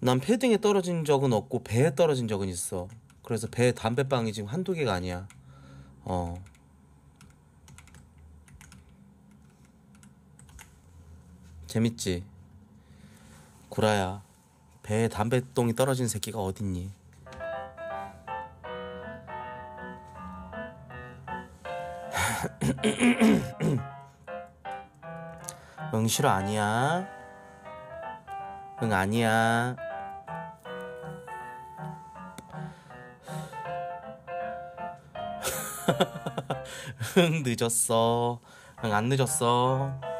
난 패딩에 떨어진 적은 없고 배에 떨어진 적은 있어. 그래서 배에 담배빵이 지금 한두 개가 아니야. 어. 재밌지? 구라야. 배에 담배똥이 떨어진 새끼가 어딨니? 응 싫어 아니야. 응 아니야. 응 늦었어. 응안 늦었어.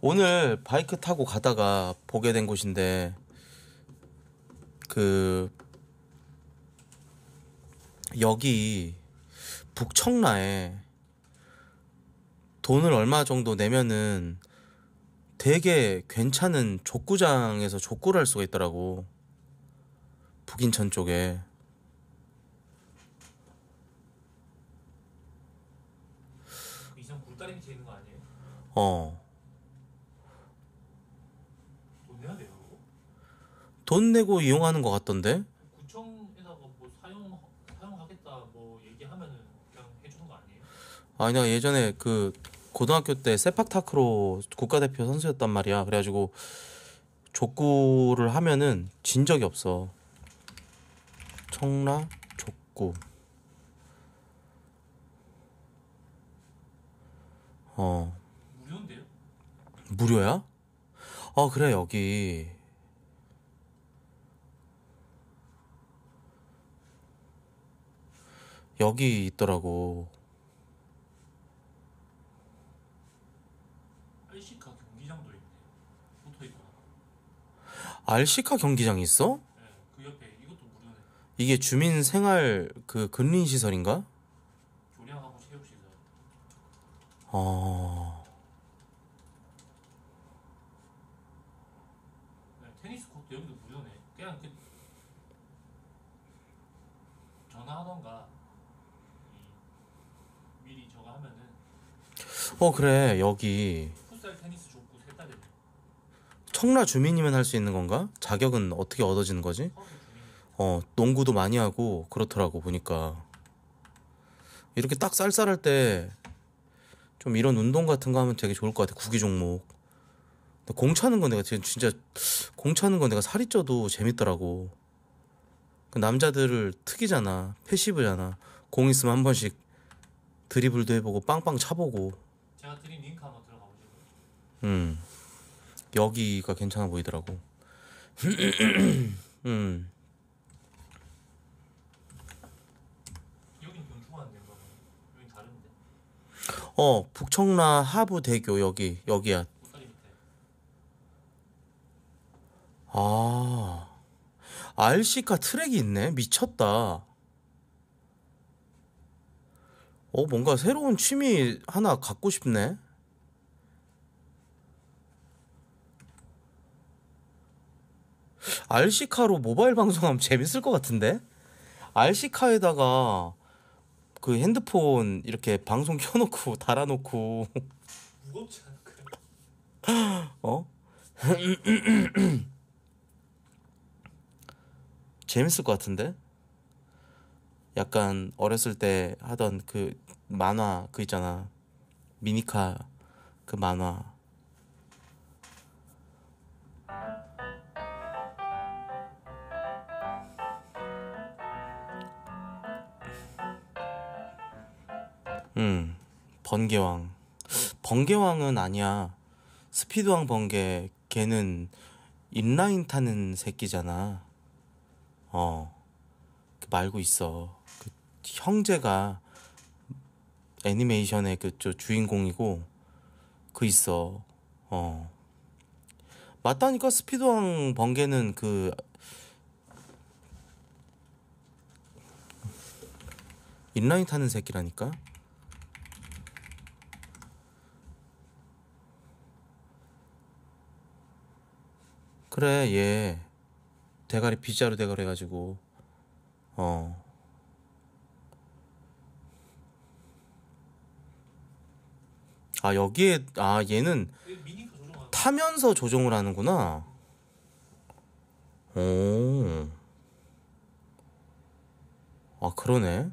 오늘 바이크 타고 가다가 보게 된 곳인데 그 여기 북청라에 돈을 얼마 정도 내면은 되게 괜찮은 족구장에서 족구를 할 수가 있더라고. 북인천 쪽에. 그 이상 굴다리 밑에 있는 거 아니에요? 어 돈 내야 돼요. 그거? 돈 내고 이용하는 것 같던데 구청에다가 뭐 사용 사용하겠다 뭐 얘기하면은 그냥 해주는 거 아니에요? 아, 내가 예전에 그 고등학교 때 세팍타크로 국가대표 선수였단 말이야. 그래가지고 족구를 하면은 진 적이 없어. 청라 족구. 어, 무료인데요? 무료야? 어, 그래, 여기. 여기 있더라고. RC카 경기장도 있네. 포토 있구나. RC카 경기장이 있어? 네, 그 옆에 이것도 무료네. 이게 주민 생활 그 근린 시설인가? 교량하고 체육 시설. 어. 아. 어 그래 여기. 풋살 테니스 족구 세 달에 청라 주민이면 할 수 있는 건가? 자격은 어떻게 얻어지는 거지? 어 농구도 많이 하고 그렇더라고 보니까. 이렇게 딱 쌀쌀할 때 좀 이런 운동 같은 거 하면 되게 좋을 것 같아 구기 종목. 공 차는 건 내가 진짜 공 차는 건 내가 살이 쪄도 재밌더라고. 그 남자들을 특이잖아 패시브잖아. 공 있으면 한 번씩 드리블도 해보고 빵빵 차보고 제가 드린 링크 한번 들어가 보시고 음 여기가 괜찮아 보이더라고 음 여긴 경충하는 데인가 봐. 여긴 다른데. 어, 북청라 하부대교 여기 여기야. 밑에. 아, RC카 트랙이 있네. 미쳤다. 어, 뭔가 새로운 취미 하나 갖고 싶네. RC카로 모바일 방송하면 재밌을 것 같은데? RC카에다가 그 핸드폰 이렇게 방송 켜놓고 달아놓고 무겁지 않을까요? 어? 재밌을 것 같은데? 약간 어렸을 때 하던 그 만화 그 있잖아. 미니카 그 만화. 음 번개왕. 번개왕은 아니야. 스피드왕 번개 걔는 인라인 타는 새끼잖아. 어, 그 말고 있어. 그 형제가 애니메이션의 그저 주인공이고 그 있어. 어. 맞다니까 스피드왕 번개는 그 인라인 타는 새끼라니까. 그래 얘 대가리 빗자루 대가리 해가지고 어 아 여기에 아 얘는 타면서 조종을 하는구나 오. 아 그러네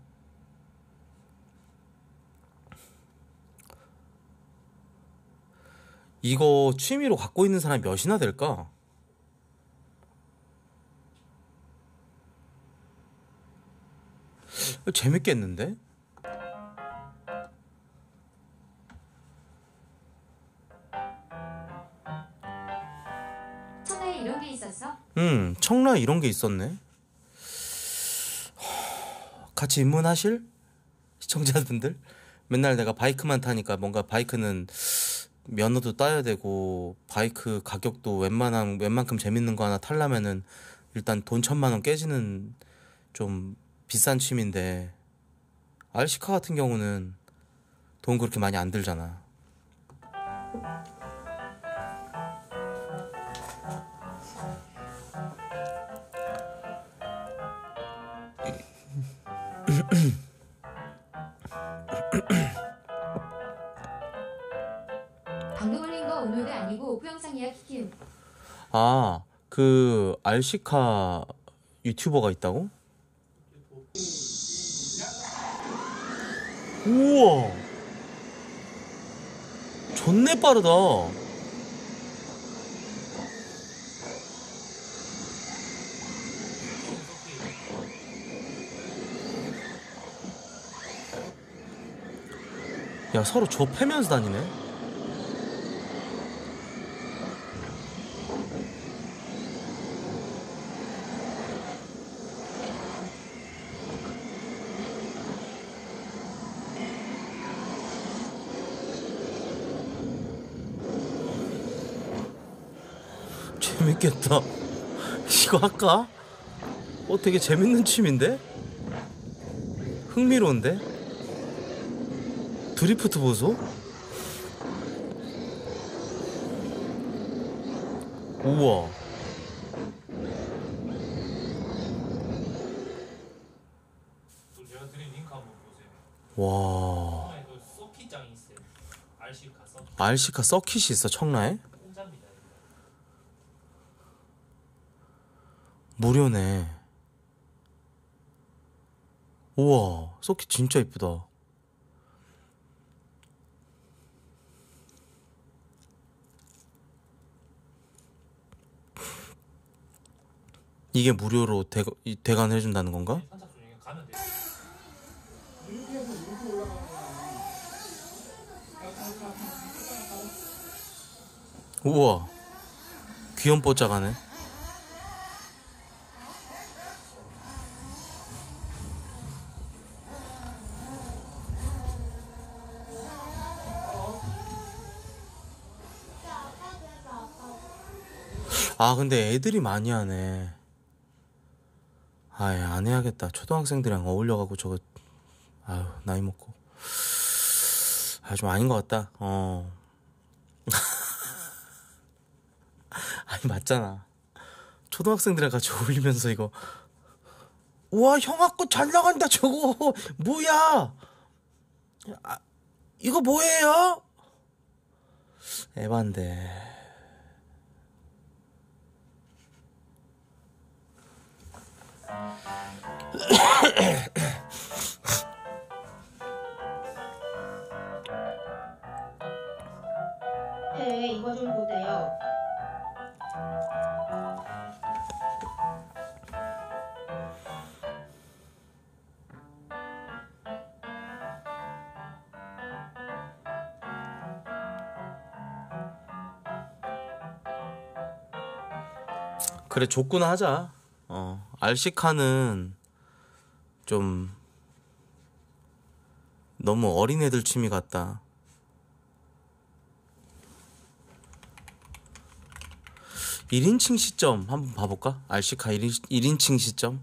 이거 취미로 갖고 있는 사람이 몇이나 될까? 재밌겠는데? 음, 청라에 이런 게 있었네. 허, 같이 입문하실 시청자분들? 맨날 내가 바이크만 타니까 뭔가 바이크는 면허도 따야 되고 바이크 가격도 웬만한 웬만큼 재밌는 거 하나 타려면은 일단 돈 천만 원 깨지는 좀 비싼 취미인데 RC카 같은 경우는 돈 그렇게 많이 안 들잖아. 방금 올린 거 오늘도 아니고 오프 영상이야 키키우. 아, 그 RC카 유튜버가 있다고? 우와. 존내 빠르다. 야, 서로 좁히면서 다니네. 재밌겠다. 이거 할까? 어, 되게 재밌는 취미인데? 흥미로운데? 드리프트 보소? 우와 와 RC카 서킷이 있어 청라에? 무료네 우와 서킷 진짜 이쁘다 이게 무료로 대, 이- 대관 해 준다는 건가? 돼요. 우와, 귀염 뽀짝하네. 아, 근데 애들이 많이 하네. 아예 안 해야겠다. 초등학생들이랑 어울려가고 저거, 아유, 나이 먹고. 아, 좀 아닌 것 같다. 어. 아니, 맞잖아. 초등학생들이랑 같이 어울리면서 이거. 우와, 형아 거 잘 나간다, 저거. 뭐야? 아, 이거 뭐예요? 에반데. 보세요. 그래 족구나 하자. 어 알시카는 좀 너무 어린애들 취미 같다. 일인칭 시점 한번 봐볼까? 알시카 1인, 1인칭 시점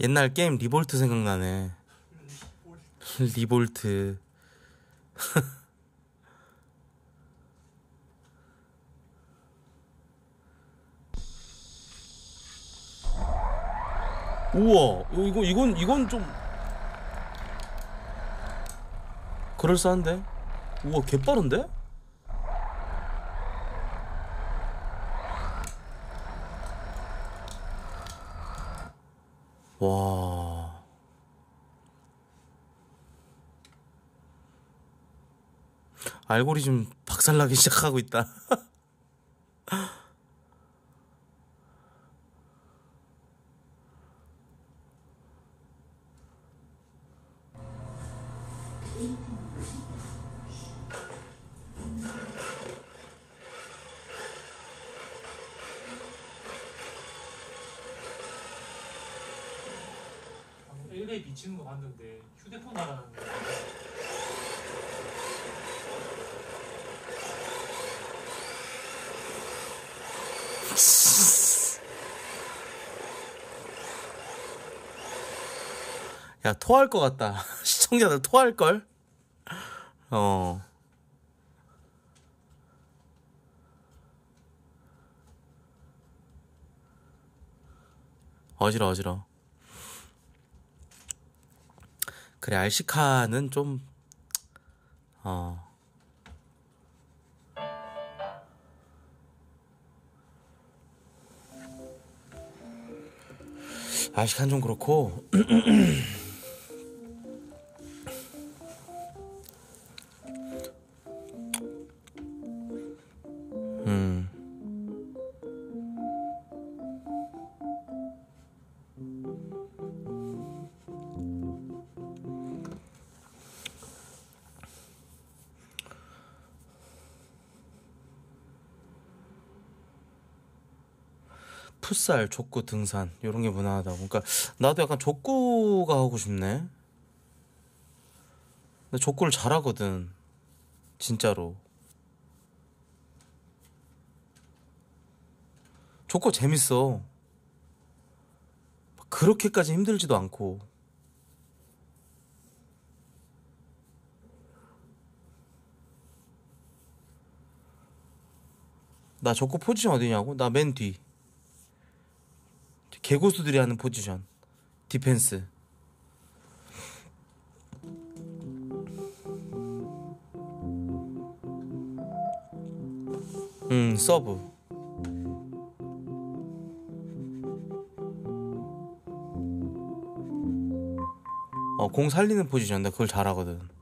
옛날 게임 리볼트 생각나네. 리볼트. 우와 이거 이건 이건 좀 그럴싸한데? 우와 개빠른데 알고리즘 박살나기 시작하고 있다 미치는 거 봤는데 휴대폰 날아가는데 야 토할 것 같다. 시청자들 토할 걸. 어. 어지러 어지러. 그래 알시카는 좀 어. 알시카는 좀 그렇고 풋살, 족구, 등산 이런 게 무난하다고. 그러니까 나도 약간 족구가 하고 싶네. 근데 족구를 잘하거든. 진짜로. 족구 재밌어. 막 그렇게까지 힘들지도 않고. 나 족구 포지션 어디냐고? 나 맨 뒤. 개고수들이 하는 포지션. 디펜스. 음, 서브. 어, 공 살리는 포지션. 나 그걸 잘하거든.